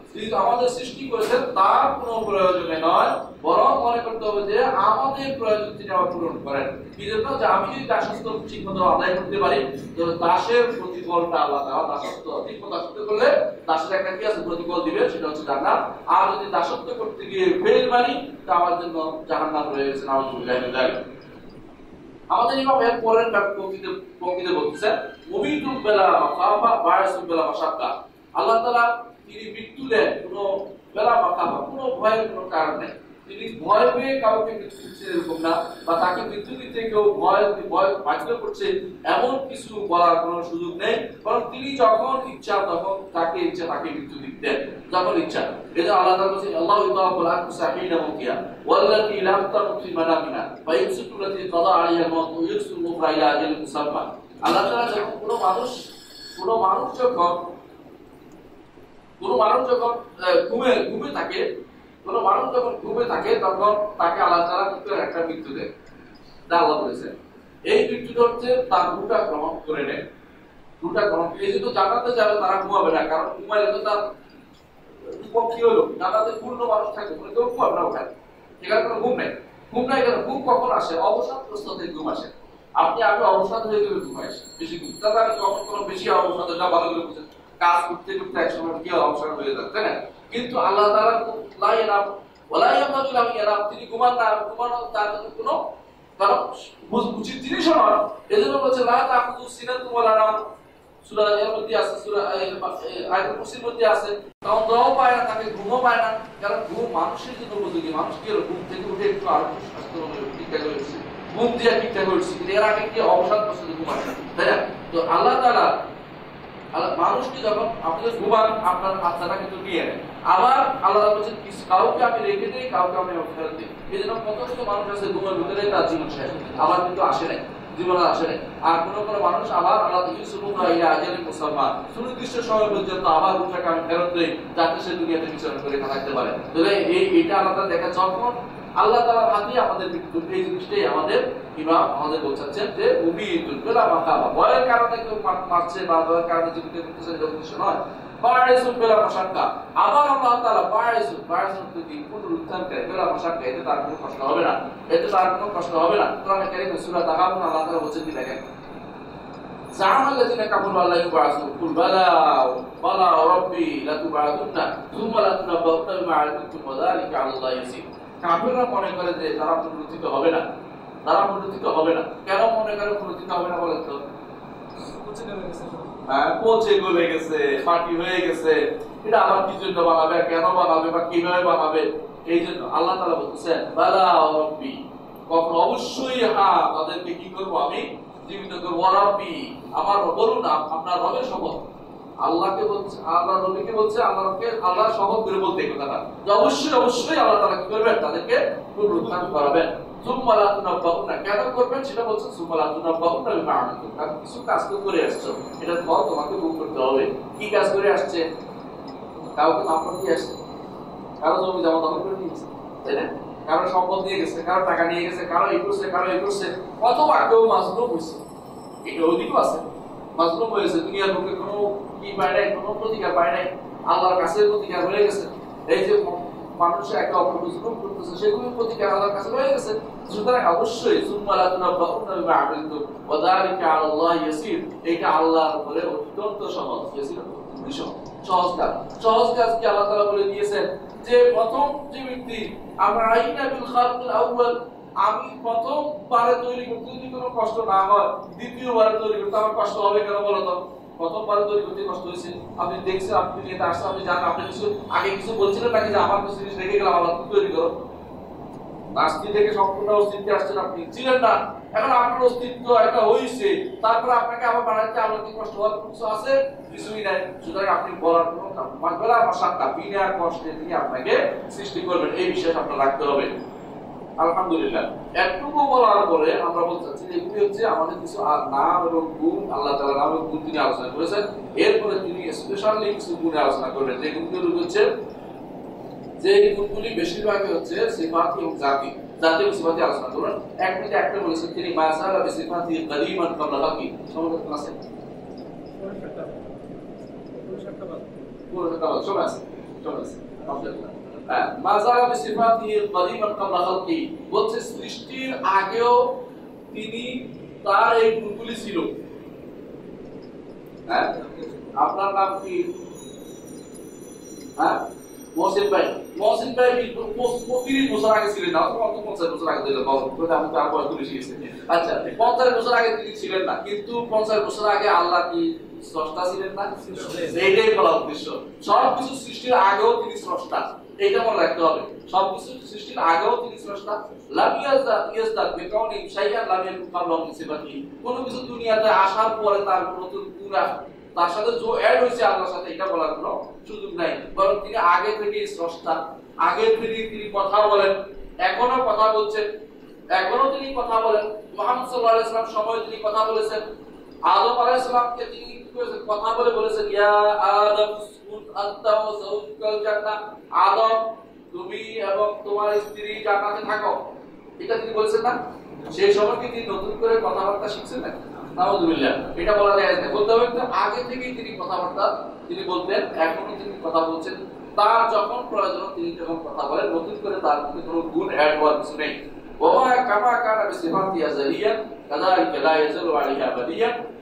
তিনি আমাদের সৃষ্টি করেছেন তার কোনো প্রয়োজনে নয়, বরং মনে করতে হবে যে আমাদের প্রয়োজন তিনি আবার পূরণ করেন। কি জন্য যে আমি যদি দাসত্ব ঠিক মতো আদায় করতে পারি তাহলে দাসের প্রতিফলটা আল্লাহ তাআলা দাসত্ব ঠিক মতো দাসত্ব করলে দাসের একটা কি আছে প্রতিফল দিবে? সেটা হচ্ছে জান্নাত। আর যদি দাসত্ব করতে গিয়ে ফেল মারি, তা আমার জন্য জাহান্নাম রয়েছে নাউজুবিল্লাহি মিন আমাদের ইমাম এর পরের পঙ্ক্তিতে পঙ্ক্তিতে বলতেছেন মুমিতু বেলা মাকাফা বায়াসু বেলা মাশাক্কা। আল্লাহ তাআলা তিনি মৃত্যু দেন, কোনো বেলা মাকাফা কোনো ভয়ের কোনো কারণ নেই। তিনি ভয় পেয়ে কাউকে মৃত্যু দিচ্ছেন এরকম না, বা তাকে মৃত্যু দিতে কেউ ভয় ভয় বাধ্য করছে, এমন কিছু বলার কোনো সুযোগ নেই। বরং তিনি যখন ইচ্ছা, তখন তাকে ইচ্ছা, তাকে মৃত্যু দিতেন যখন ইচ্ছা। যে আল্লাহ বলেছেন, আল্লাহু যখন কোনো মানুষ কোনো মানুষ যখন কোনো মানুষ যখন ঘুমে ঘুমে থাকে, কোনো মানুষ যখন ঘুমে থাকে, তখন তাকে আল্লাহ তাআলা কিন্তু একটা মৃত্যু দেয় আল্লাহ বলেছেন এই মৃত্যুটা হচ্ছে তার রুটা গ্রহণ করে নেয়। রুটা গ্রহণ জান্নাতে যাবে, তারা ঘুমাবে না, কারণ ঘুমাইলে তো তার হলো? জান্নাতে পূর্ণ মানুষ থাকে বলে কেউ ঘুমাবে না ওখানে। এখানে কোনো ঘুম নেই। ঘুম নাই কেন? ঘুম কখন আসে? অবসাদগ্রস্ত থেকে ঘুম আসে। আপনি আগে অবসাদ হয়ে গেলে ঘুম আসে, বেশি ঘুম। তার মানে কখন কোনো বেশি অবসাদ যা ভালো করে বুঝেন। কাজ করতে করতে একসময় কি অবসর হয়ে তাই না? কিন্তু আল্লাহ তাআলা তো লা ইয়ানাম ওয়ালা ইয়ামাদু লাহু ইয়ানাম তিনি ঘুমান না, ঘুমানো তার জন্য কোনো উচিত বলছে এর মধ্যে আছে মধ্যে আছে তখন পায় না, তাকে ঘুমও পায় না। কারণ ঘুম মানুষের জন্য উপযোগী। মানুষ কি ঘুম থেকে উঠে একটু আর স্বাস্থ্য ঠিকঠাক হয়ে ঘুম দিয়ে ঠিকঠাক হয়ে কিন্তু এর আগে কি অবসাদ যে তাই না? তো আল্লাহ আল্লাহ যখন আপনি ঘুমান আপনার আত্মাটা কিন্তু নিয়ে নেয় আবার আল্লাহ বলছেন কাউকে আমি রেখে দিই কাউকে আমি ফেরত দিই এই জন্য মানুষ আছে ঘুমের ভিতরে তার জীবন শেষ। আবার কিন্তু আসে নাই আসে নাই। আর কোন কোন মানুষ আবার আল্লাহ ইয়া মুসলমান সুনির্দিষ্ট সময় পর্যন্ত আবার আমি ফেরত দেই, যাতে সে দুনিয়াতে বিচরণ করে থাকতে পারে। এই এটা আলাদা দেখা যখন আল্লাহ তাআলার হাতে আমাদের মৃত্যু এই জিনিসটাই আমাদের ইমাম আমাদের বোঝাচ্ছেন যে উবি দুর্বেলা মাখাবা ভয়ের কারণে কেউ মার- মারছে বা ভয়ের কারণে জীবিত করতেছে এরকম কিছু নয় বাড়াইছুন বেলা মশাক্কা আবার আল্লাহ তাআলা বাড়াইছুন বাড়াইছুন যদি পুনরুত্থান করে বেলা মশাক্কা এতে তার কোনো কষ্ট হবে না এতে তার কোনো কষ্ট হবে না কোরআনে কারিমে সূরা তাগাবুন আল্লাহ তাআলা বলছেন কি দেখেন زعم الذين كفروا أن لا يبعثوا قل بلى بلى وربي لتبعثن ثم لتنبؤن بما عملتم وذلك على الله يسير কাফিররা মনে করে যে তারা পুনরুত্থিত হবে না। তারা পুনরুত্থিত হবে না। কেন মনে করে পুনরুত্থিত হবে না বলেন তো? হ্যাঁ, পচে গলে গেছে ফাটি হয়ে গেছে। এটা আবার কি জন্য বানাবে কেন বানাবে বা কীভাবে বানাবে? এই জন্য আল্লাহ তাআলা বলতেছেন বালা রব্বি। কখন অবশ্যই হ্যাঁ তাদেরকে কি করব আমি? জীবিত করব রব্বি। আমার বলুন না আপনার রবের শপথ আল্লাহকে বলছে আল্লাহ নবীকে বলছে আল্লাহকে আল্লাহ শপথ বলতে কথাটা। যে অবশ্যই অবশ্যই আল্লাহ তাআলা কি করবেন? তাদেরকে পুনরুত্থান করাবেন। কেন করে সম্পদ নিয়ে গেছে, কারও টাকা নিয়ে গেছে, কারও এই করছে, কারও এই করছে কত কেউ মাজলুম হয়েছে। এটা অধিকও আছে। মাজলুম হয়েছে, দুনিয়ার মুখে কোনো কি পায় নাই, কোনো প্রতিকার পায় নাই, আল্লাহর কাছে প্রতিকার হয়ে গেছে। এই যে মানুষ একে অপরকে জুলুম করতেছে, সেগুলো প্রতিকার আল্লাহর কাছে রয়ে গেছে। সুতরাং অবশ্যই বিমা আমিলতুম, ওয়া যালিকা ইয়াসির। এটা আল্লাহর উপরে অত্যন্ত সহজ, ইয়াসির সহজ। কাজ। সহজ কাজ কি আল্লাহ তাআলা বলে দিয়েছেন? যে প্রথম যে ব্যক্তি, আমরা আইনা বিল খালকুল আউয়াল, আমি প্রথম বারে তৈরি করতে যদি কোনো কষ্ট না হয়, দ্বিতীয়বারে তৈরি করতে আমার কষ্ট হবে কেন বলো তো? হয়েছে। আপনি দেখছেন, আপনি এটা আপনি জানেন, আপনি কিছু আগে কিছু বলছিলেন নাকি যে আমার কিছু জিনিস রেখে গেলাম তুমি তৈরি করো। নাস্তি থেকে সম্পূর্ণ অস্তিত্বে আসছেন আপনি। ছিলেন না। এখন আপনার অস্তিত্ব একটা হয়েছে তারপরে আপনাকে আবার বানাইতে আমার কি কষ্ট হওয়ার কিছু আছে? কিছুই নাই। সুতরাং আপনি বলার কোনো কাম মাগবেলা মশাক্কা বিনা কষ্টে তিনি আপনাকে সৃষ্টি করবেন। এই বিশ্বাস আপনার রাখতে হবে। আলহামদুলিল্লাহ। একটুকু বলার পরে আমরা বলতে চাচ্ছি যে এগুলি হচ্ছে আমাদের কিছু নাম এবং গুণ আল্লাহ তাআলা নাম এবং গুণ তিনি আলোচনা করেছেন। এরপরে তিনি স্পেশালি কিছু গুণে আলোচনা করবেন যে গুণগুলো হচ্ছে যে গুণগুলি বেশিরভাগই হচ্ছে সিফাত এবং জাতি। জাতি এবং সিফাতি আলোচনা করুন। এক মিনিটে একটা বলেছেন তিনি মাসালা বিসিফাতি কাদিমান কাবলা বাকি সমস্ত আছে? পুরো কথা চলে আছে। চলে আছে। হ্যাঁ, মাজালা বিসিফাতি কাদিমান কাবলা খালকি। বলছে সৃষ্টির আগেও তিনি তার এই গুণগুলি ছিল। আপনার নাম কি? হ্যাঁ মহসিন ভাই। মহসিন ভাই তিরিশ বছর আগে ছিলেন না? অথবা পঞ্চাশ বছর আগে দিলেন আমি তার বয়স তুলে শিখেছি আচ্ছা পঞ্চাশ বছর আগে তিনি ছিলেন না কিন্তু পঞ্চাশ বছর আগে আল্লাহ কি স্রষ্টা ছিলেন না? এইটাই বলা উদ্দেশ্য। সব কিছু সৃষ্টির আগেও তিনি স্রষ্টা। এইটা মনে রাখতে হবে? সৃষ্টির আগেও তিনি স্রষ্টা। কিছু দুনিয়াতে আসার পরে তার নতুন আস- তার সাথে অ্যাড হয়েছে আল্লাহর সাথে, এটা বলার কোনো সুযোগ নাই। বরং তিনি আগে স্রষ্টা। আগে থেকেই তিনি কথা বলেন। এখনও কথা বলছেন। এখনও তিনি কথা বলেন। মুহাম্মদ সময় তিনি কথা বলেছেন। আদম আলাইহিস সালামকে তিনি? কথা বলে বলেছেন? ইয়া আদম আনতা আদম, তুমি এবং তোমার স্ত্রী জান্নাতে থাকো। এটা তিনি বলেছেন না? সেই সময় কি তিনি নতুন করে কথাবার্তা শিখছেন না? নাউজুবিল্লাহ, এটা বলা যায় না বলতে হবে তো, আগে থেকেই তিনি কথাবার্তা তিনি বলতেন এখনও তিনি কথা বলছেন। তার যখন প্রয়োজন, তিনি যখন কথা বলেন, নতুন করে তার কোনো গুণ অ্যাড হওয়ার কিছু নেই। وما كما كان بصفاته أزليا كذلك لا يزال عليها أبديا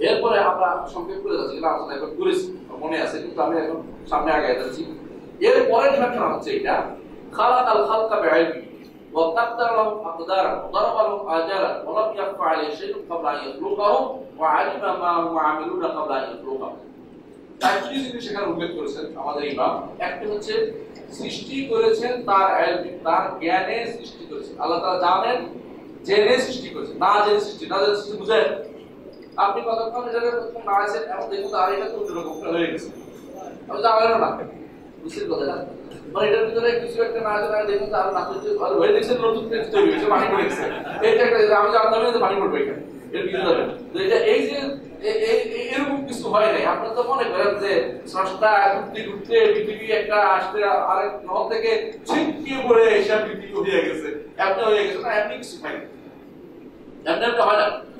এরপরে আমরা সংক্ষেপ করে যাচ্ছি এটা আলোচনা এখন করেছি মনে আছে কিন্তু আমি এখন সামনে আগে যাচ্ছি এর পরের ব্যাখ্যা হচ্ছে এটা খালাক আল খালকা বিআলমি وقدر لهم أقدارا وضرب لهم آجالا ولم يخفى عليه شيء قبل أن يخلقهم وعلم ما هم عاملون قبل ان يخلقهم চারটি জিনিস সেখানে উল্লেখ করেছেন আমাদের ইমাম একটা হচ্ছে সৃষ্টি করেছেন তার এলমে তার জ্ঞানে সৃষ্টি করেছেন আল্লাহ তাআলা জানেন জেনে সৃষ্টি করেছেন না জেনে সৃষ্টি না জেনে সৃষ্টি বুঝেন আপনি কতক্ষণ এটাকে না আছেন এখন দেখুন আর এটা তো অন্যরকম হয়ে গেছে। আমি জানলেন না বুঝছেন কথাটা? মানে এটার ভিতরে কিছু একটা না জানা দেখুন আর না করতে আর হয়ে দেখছেন নতুন কিছু তৈরি হয়েছে পানি পড়ে গেছে। এইটা একটা আমি জানতাম না যে পানি পড়বে এখানে এর তো এটা এই যে এরকম কিছু হয় নাই। তো মনে করেন যে স্রষ্টা ঘুরতে ঘুরতে পৃথিবী একটা আসতে আরেক গ্রহ থেকে পড়ে এসে পৃথিবী হয়ে গেছে। এমনি হয়ে গেছে না এমনি কিছু হয় না এমনি এমনি হয় না।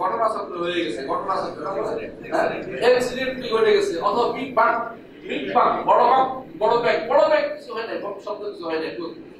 ঘটনা চক্র হয়ে গেছে ঘটনা চক্র অ্যাক্সিডেন্টলি ঘটে গেছে। অথবা বিগ বাং বিগ বাং বড় বাং বড় ব্যাগ বড় ব্যাগ কিছু হয় বড় শব্দ কিছু হয় নাই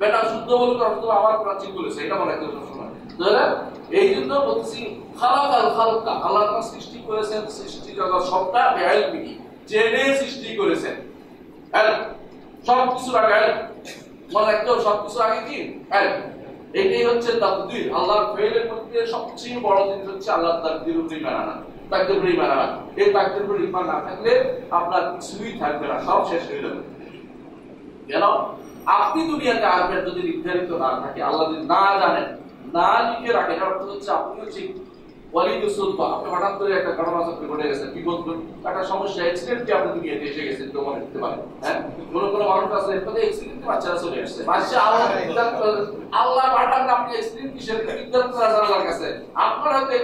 বেটা, শুদ্ধ বলুক অর্থ আবার কোরআন বলেছে, এটা মনে হবে সবসময় এই জন্য বলছি খালাক খালকা আল্লাহ সৃষ্টি করেছেন সৃষ্টি জগৎ সবটা বেআইলমি জেনে সৃষ্টি করেছেন। হ্যাঁ সব কিছু আগে মনে রাখতে সব কিছু আগে কি? হ্যাঁ এটাই হচ্ছে তাকদির। আল্লাহর ফেলের মধ্যে সবচেয়ে বড় জিনিস হচ্ছে আল্লাহর তাকদির উপরে মানা তাকদির উপরে মানা এই তাকদির উপরে ইমান না থাকলে আপনার কিছুই থাকবে না, সব শেষ হয়ে যাবে। কেন? আপনি দুনিয়াতে আসবেন যদি নির্ধারিত না থাকে, আল্লাহ যদি না জানেন, না লিখে রাখেন অর্থ হচ্ছে আপনি পারে হ্যাঁ? আল্লাহ আপনার হয়তো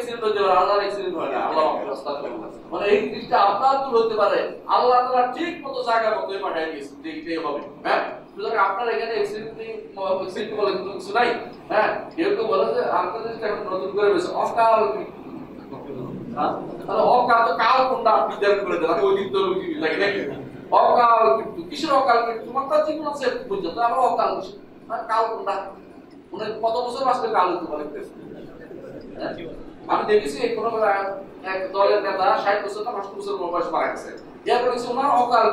হয় আল্লাহ মানে এই জিনিসটা আপনার তো হতে পারে। আল্লাহ তাআলা ঠিক মতো জায়গা মতোই পাঠিয়ে দিয়েছে দেখতেই হবে। হ্যাঁ? সুতরাং আপনার এখানে অ্যাক্সিডেন্ট বলে কিন্তু কিছু নাই। হ্যাঁ? কেউ বলে যে আপনাদের এখন নতুন করে বেশ অকাল হ্যাঁ? তাহলে অকাল তো কাল কোনটা আপনি নির্ধারণ করে দেন? ওই দিন তো লাগে নাকি? অকাল মৃত্যু কিসের অকাল মৃত্যু মাত্র জীবন আছে পর্যন্ত, আমরা অকাল? আর কাল কোনটা? উনি কত বছর বাঁচবে কাল হতে পারে? হ্যাঁ? আমি দেখেছি কোনো এক দলের নেতা ষাট বছর না পাঁচশো বছর বয়স মারা গেছে। অকাল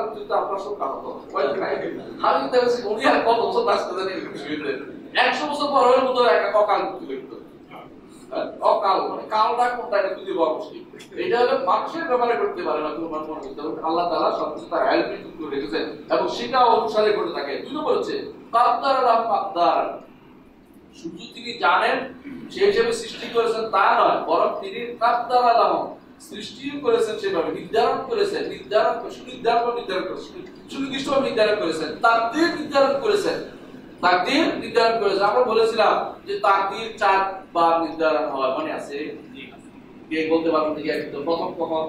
হ্যাঁ? মানে কালটা কোনটা এটা করতে পারে না আল্লাহ সবকিছু এবং সেটা অনুসারে ঘটে থাকে। আল্লাহ কাদ্দার শুধু তিনি জানেন সেই হিসেবে সৃষ্টি করেছেন তা নয় বরং তিনি কাদ্দার আল্লাহ সৃষ্টিও করেছেন সেভাবে নির্ধারণ করেছেন নির্ধারণ সুনির্ধারণ নির্ধারণ করেছেন সুনির্দিষ্টভাবে নির্ধারণ করেছেন তাকদীর নির্ধারণ করেছেন। তাকদীর নির্ধারণ করেছেন। আমরা বলেছিলাম যে তাকদীর চার বার নির্ধারণ হয়। মনে আছে? কে বলতে পারবেন প্রথম কখন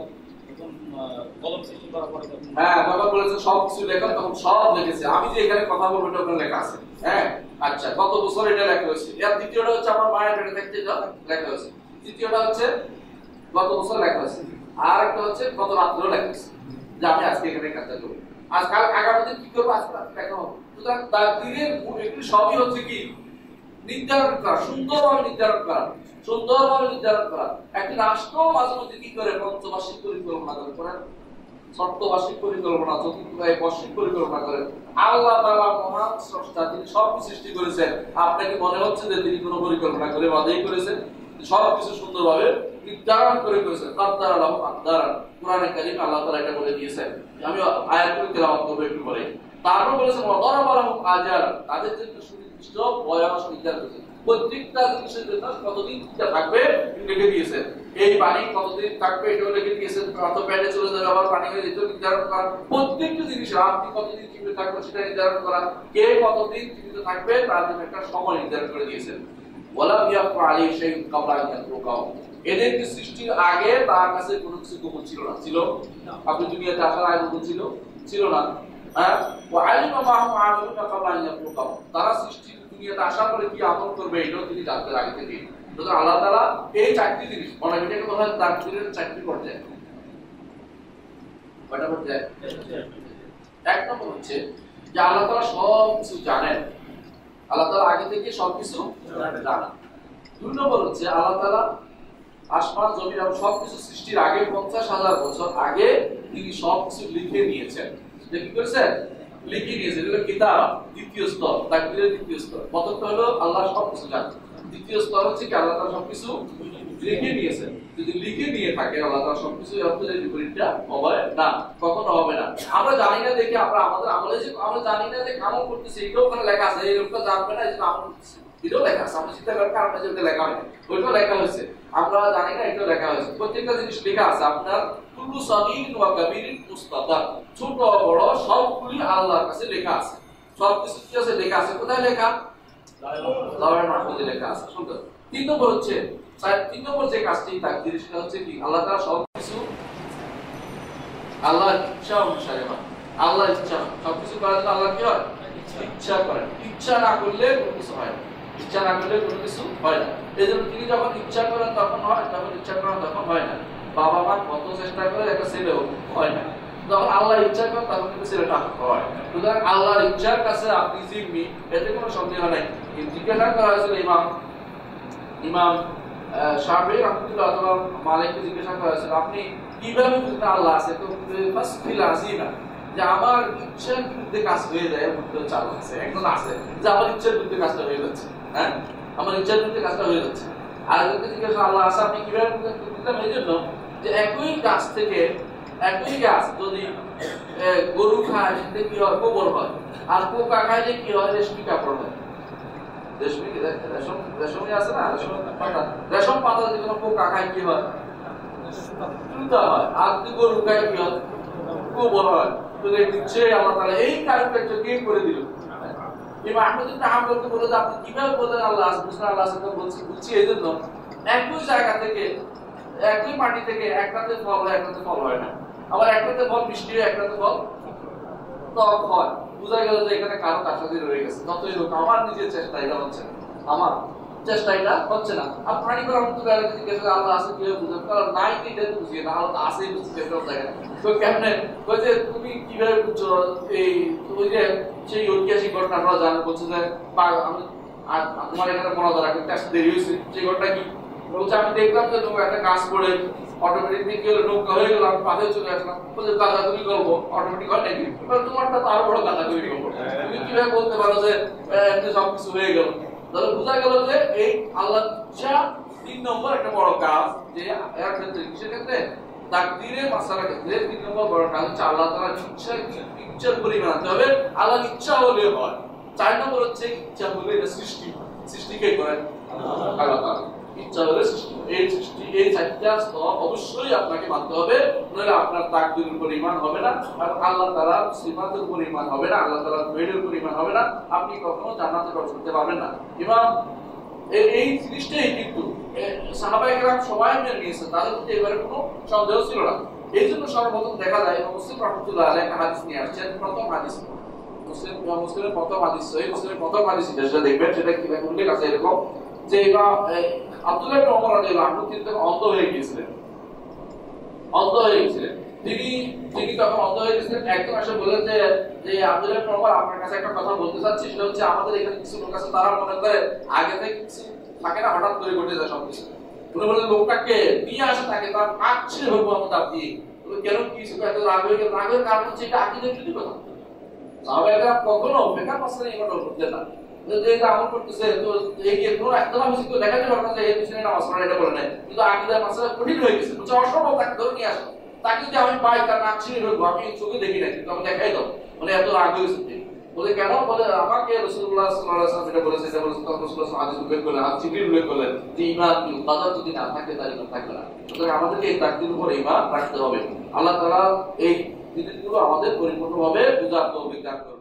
হ্যাঁ বাবা বলেছে সব কিছু লেখা, তখন সব লিখেছে। আমি যে এখানে কথা বলব, এটা লেখা আছে। হ্যাঁ? আচ্ছা কত বছর এটা লেখা হয়েছে। এর দ্বিতীয়টা হচ্ছে আমার মায়ের লেখা হয়েছে। তৃতীয়টা হচ্ছে গত বছর লেখা হয়েছে। আর একটা হচ্ছে গত রাত্রেও লেখা হয়েছে। যে আমি আজকে এখানে কাজটা করব। আজ কাল আগামী দিন কি করব? আজকে রাত্রে লেখা হবে। সুতরাং তাকদীরের মূল এগুলি সবই হচ্ছে কি? নির্ধারণ করা, সুন্দরভাবে নির্ধারণ করা। সুন্দরভাবে নির্ধারণ করা। একটি রাষ্ট্র মাঝে মধ্যে কি করে? পঞ্চবার্ষিক পরিকল্পনা করে, করেন। ষষ্ঠবার্ষিক পরিকল্পনা চতুর্থ বার্ষিক পরিকল্পনা করেন। আল্লাহ তাআলা মহান স্রষ্টা, তিনি সৃষ্টি করেছেন। আপনাকে মনে হচ্ছে যে তিনি কোনো পরিকল্পনা করে বাদেই করেছেন? সব কিছু সুন্দরভাবে নির্ধারণ করে করেছেন। আল্লাহ তাআলা এটা বলে দিয়েছেন। আমি আয়াতগুলো তেলাওয়াত করব একটু পরে। তারপর বলেছেন ওয়াদারা বালাহুম আজাল তাদের জন্য সুনির্দিষ্ট বয়স নির্ধারণ করেছেন প্রত্যেকটা জিনিসের জন্য কতদিন টিকে থাকবে? লিখে দিয়েছেন এই পানি কতদিন থাকবে এটাও লিখে দিয়েছেন কত প্যাডে চলে যাবে আবার পানি হয়ে যেত নির্ধারণ করা। প্রত্যেকটা জিনিস আপনি কতদিন জীবিত থাকবেন সেটা নির্ধারণ করা। কে কতদিন জীবিত থাকবে তার জন্য একটা সময় নির্ধারণ করে দিয়েছেন ক্বাবলা আন ইয়াতরুকাহু এদেরকে সৃষ্টির আগে তার কাছে কোনো কিছু গোপন ছিল না। ছিল? আপনি দুনিয়াতে আসার আগে গোপন ছিল? ছিল না। হ্যাঁ? আলিমা মা হুম আমিলুনা ক্বাবলা তারা সৃষ্টির আসার পরে কি আমল করবে এটাও তিনি জানতেন আগে থেকে সুতরাং আল্লাহ তাআলা এই চারটি জিনিস, মনে হয় চারটি পর্যায়। কয়টা পর্যায়? এক নম্বর হচ্ছে যে আল্লাহ তাআলা সব কিছু জানেন। আল্লাহ তাআলা আগে থেকে সবকিছু জানেন। দুই নম্বর হচ্ছে আল্লাহ তাআলা আসমান এবং সবকিছু সৃষ্টির আগে পঞ্চাশ হাজার বছর আগে তিনি সবকিছু লিখে নিয়েছেন। কি করেছেন? লিখে নিয়েছেন এটা কিতাব, দ্বিতীয় স্তর তাকদীরের দ্বিতীয় স্তর। প্রথমটা হলো আল্লাহ সবকিছু জানেন দ্বিতীয় স্তর হচ্ছে কি, আল্লাহ তাআলা সবকিছু লিখে নিয়েছেন যদি লিখে নিয়ে থাকে, আল্লাহ তাআলা সবকিছু অর্থের বিপরীতটা হবে না, কখনো হবে না। আমরা জানি না দেখে আমরা আমাদের আমলে যে আমরা জানি না যে আমল করতেছি, এটাও ওখানে লেখা আছে, এই লোকটা জানবে না, এই জন্য আমল করতেছি। এটাও লেখা আছে, আমরা চিন্তা করার কারণে যেটা লেখা হয় ওইটাও লেখা হয়েছে। আমরা জানি না এটাও লেখা হয়েছে। প্রত্যেকটা জিনিস লেখা আছে। আপনার কুল্লু সাগীর ওয়া কাবীরিন মুস্তাদার ছোট, বড় সবগুলি আল্লাহর কাছে লেখা আছে। সব কিছু কি আছে? লেখা আছে। কোথায় লেখা? লাওয়ার মাহফুজে লেখা আছে। সুন্দর তিন নম্বর হচ্ছে তিন নম্বর যে কাজটি, তাকদীর, সেটা হচ্ছে কি? আল্লাহ তাআলা সব কিছু আল্লাহর ইচ্ছা অনুসারে হয়। আল্লাহর ইচ্ছা সবকিছু করার জন্য আল্লাহ কি হয়? ইচ্ছা করেন। ইচ্ছা না করলে কোনো কিছু হয় না। ইচ্ছা না করলে কোনো কিছু হয় না। এই জন্য তিনি যখন ইচ্ছা করেন তখন হয়, যখন ইচ্ছা করেন তখন হয় না। বাবা মা কত চেষ্টা করে একটা ছেলে হয় না। যখন ইচ্ছা করেন তখন কিন্তু ছেলেটা হয় সুতরাং আল্লাহর ইচ্ছার কাছে আপনি জিম্মি এতে কোনো সন্দেহ নাই। জিজ্ঞাসা করা হয়েছিল ইমাম ইমাম রহমতুল্লাহ মালিককে জিজ্ঞাসা করা হয়েছিল, আপনি কীভাবে বুঝলেন আল্লাহ আছে? তো যে আমার ইচ্ছার বিরুদ্ধে কাজ হয়ে যায় চাল আছে। একজন আছে যে আমার ইচ্ছার বিরুদ্ধে কাজটা হয়ে যাচ্ছে হ্যাঁ? আমার ইচ্ছার বিরুদ্ধে কাজটা হয়ে যাচ্ছে। আর একজনকে জিজ্ঞাসা আল্লাহ আছে, আপনি কীভাবে বুঝলাম এই জন্য যে একই গাছ থেকে একই গাছ যদি গরু খায়, সেটা কি হয়? গোবর হয়। আর পোকা খাইলে কি হয়? রেশমি কাপড় হয়। রেশমি রেশম রেশমি আছে না? রেশম পাতা। রেশম পাতা যদি কোনো পোকা খায়, কি হয়? আর যদি গরু খায়, কি হয়? গোবর হয়। তো দিচ্ছে তাআলা এই কে করে দিল? ইমাম আহমদ ইবনে হাম্বলকে বলে আপনি কীভাবে বলেন আল্লাহ বুঝলেন আল্লাহ বলছি বলছি এই জন্য একই জায়গা থেকে একই মাটি থেকে একটাতে ফল হয় একটাতে ফল হয় না। আবার একটাতে ফল মিষ্টি হয়, একটাতে ফল টক হয়। বোঝা গেল যে এখানে কারও কাছাকাছি রয়ে গেছে। যতই হোক, আমার নিজের চেষ্টা, এটা হচ্ছে আমার চেষ্টা, এটা হচ্ছে না। আর প্রাণী করার মতো করে আল্লাহ আছে কীভাবে কারণ নাই কি এটা বুঝিয়ে না আল্লাহ তো আছেই বুঝছি যে তো কেমনে? তুমি কীভাবে বুঝছ এই, ওই যে সেই ঐতিহাসিক ঘটনা আমরা জানো বলছে যে আমি তোমার এখানে মনে ধরা কিন্তু দেরি হয়েছে। সেই ঘটনা কি? বলছে, আমি দেখলাম যে নৌকা একটা গাছ পড়ে অটোমেটিক কি হলো হয়ে পাশে চলে আসলাম। বলছে তুমি অটোমেটিক হয় নাকি? তো আরও বড় তুমি কীভাবে বলতে পারো যে হয়ে গেল? তাহলে বোঝা গেল যে এই আল্লাহ ইচ্ছা তিন নম্বর একটা বড় কাজ যে ক্ষেত্রে, কিসের ক্ষেত্রে? তিন নম্বর বড় কাজ হচ্ছে আল্লাহ ইচ্ছা, ইচ্ছার পরিমাণ হবে। আল্লাহর ইচ্ছা হলে হয়। চার নম্বর হচ্ছে ইচ্ছা হলে এটা সৃষ্টি সৃষ্টি কে করেন আল্লাহ ইচ্ছা এই সৃষ্টি এই চারটা স্তর অবশ্যই আপনাকে মানতে হবে নইলে আপনার তাকদীরের উপর হবে না আর আল্লাহ তাআলার সিফাতের উপর হবে না আল্লাহ তাআলার তৈরির উপর হবে না আপনি কখনো জান্নাতে প্রবেশ করতে পারবেন না ইমাম এই- জিনিসটাই কিন্তু সাহাবাই কেরাম সবাই মেনে নিয়েছে তাদের মধ্যে এবারে কোনো সন্দেহ ছিল না এই জন্য সর্বপ্রথম দেখা যায় মুসলিম রহমতুল্লাহ আলাইহি একটা হাদিস নিয়ে আসছেন প্রথম হাদিস মুসলিম মুসলিমের প্রথম হাদিস, সহিহ মুসলিমের প্রথম হাদিস, যেটা দেখবেন, সেটা কি উল্লেখ আছে, এরকম। যে আব্দুল্লাহ ওমর তিনি তখন অন্ধ হয়ে গিয়েছিলেন। অন্ধ হয়ে গেছিলেন তিনি তিনি তখন অন্ধ হয়ে গেছিলেন একজন যে যে আব্দুল্লাহ আপনার কাছে একটা কথা বলতে চাচ্ছি, সেটা হচ্ছে আমাদের এখানে কিছু লোক আছে, তারা মনে করে আগে থেকে থাকে না, হঠাৎ করে ঘটে যায় সবকিছু। উনি লোকটাকে নিয়ে আসে, তাকে তার আমরা কেন? কি এত রাগ হয়ে গেল। রাগের কারণ হচ্ছে এটা আকিদের যদি কথা। সাহাবায়েরা কখনো বেকার পাশে না। তার আমাকে বলেছে যদি না থাকে আমাদেরকে এই তাকদীর উপর ঈমান রাখতে হবে। আল্লাহ তাআলা এই জিনিসগুলো আমাদের পরিপূর্ণভাবে বুঝার করুন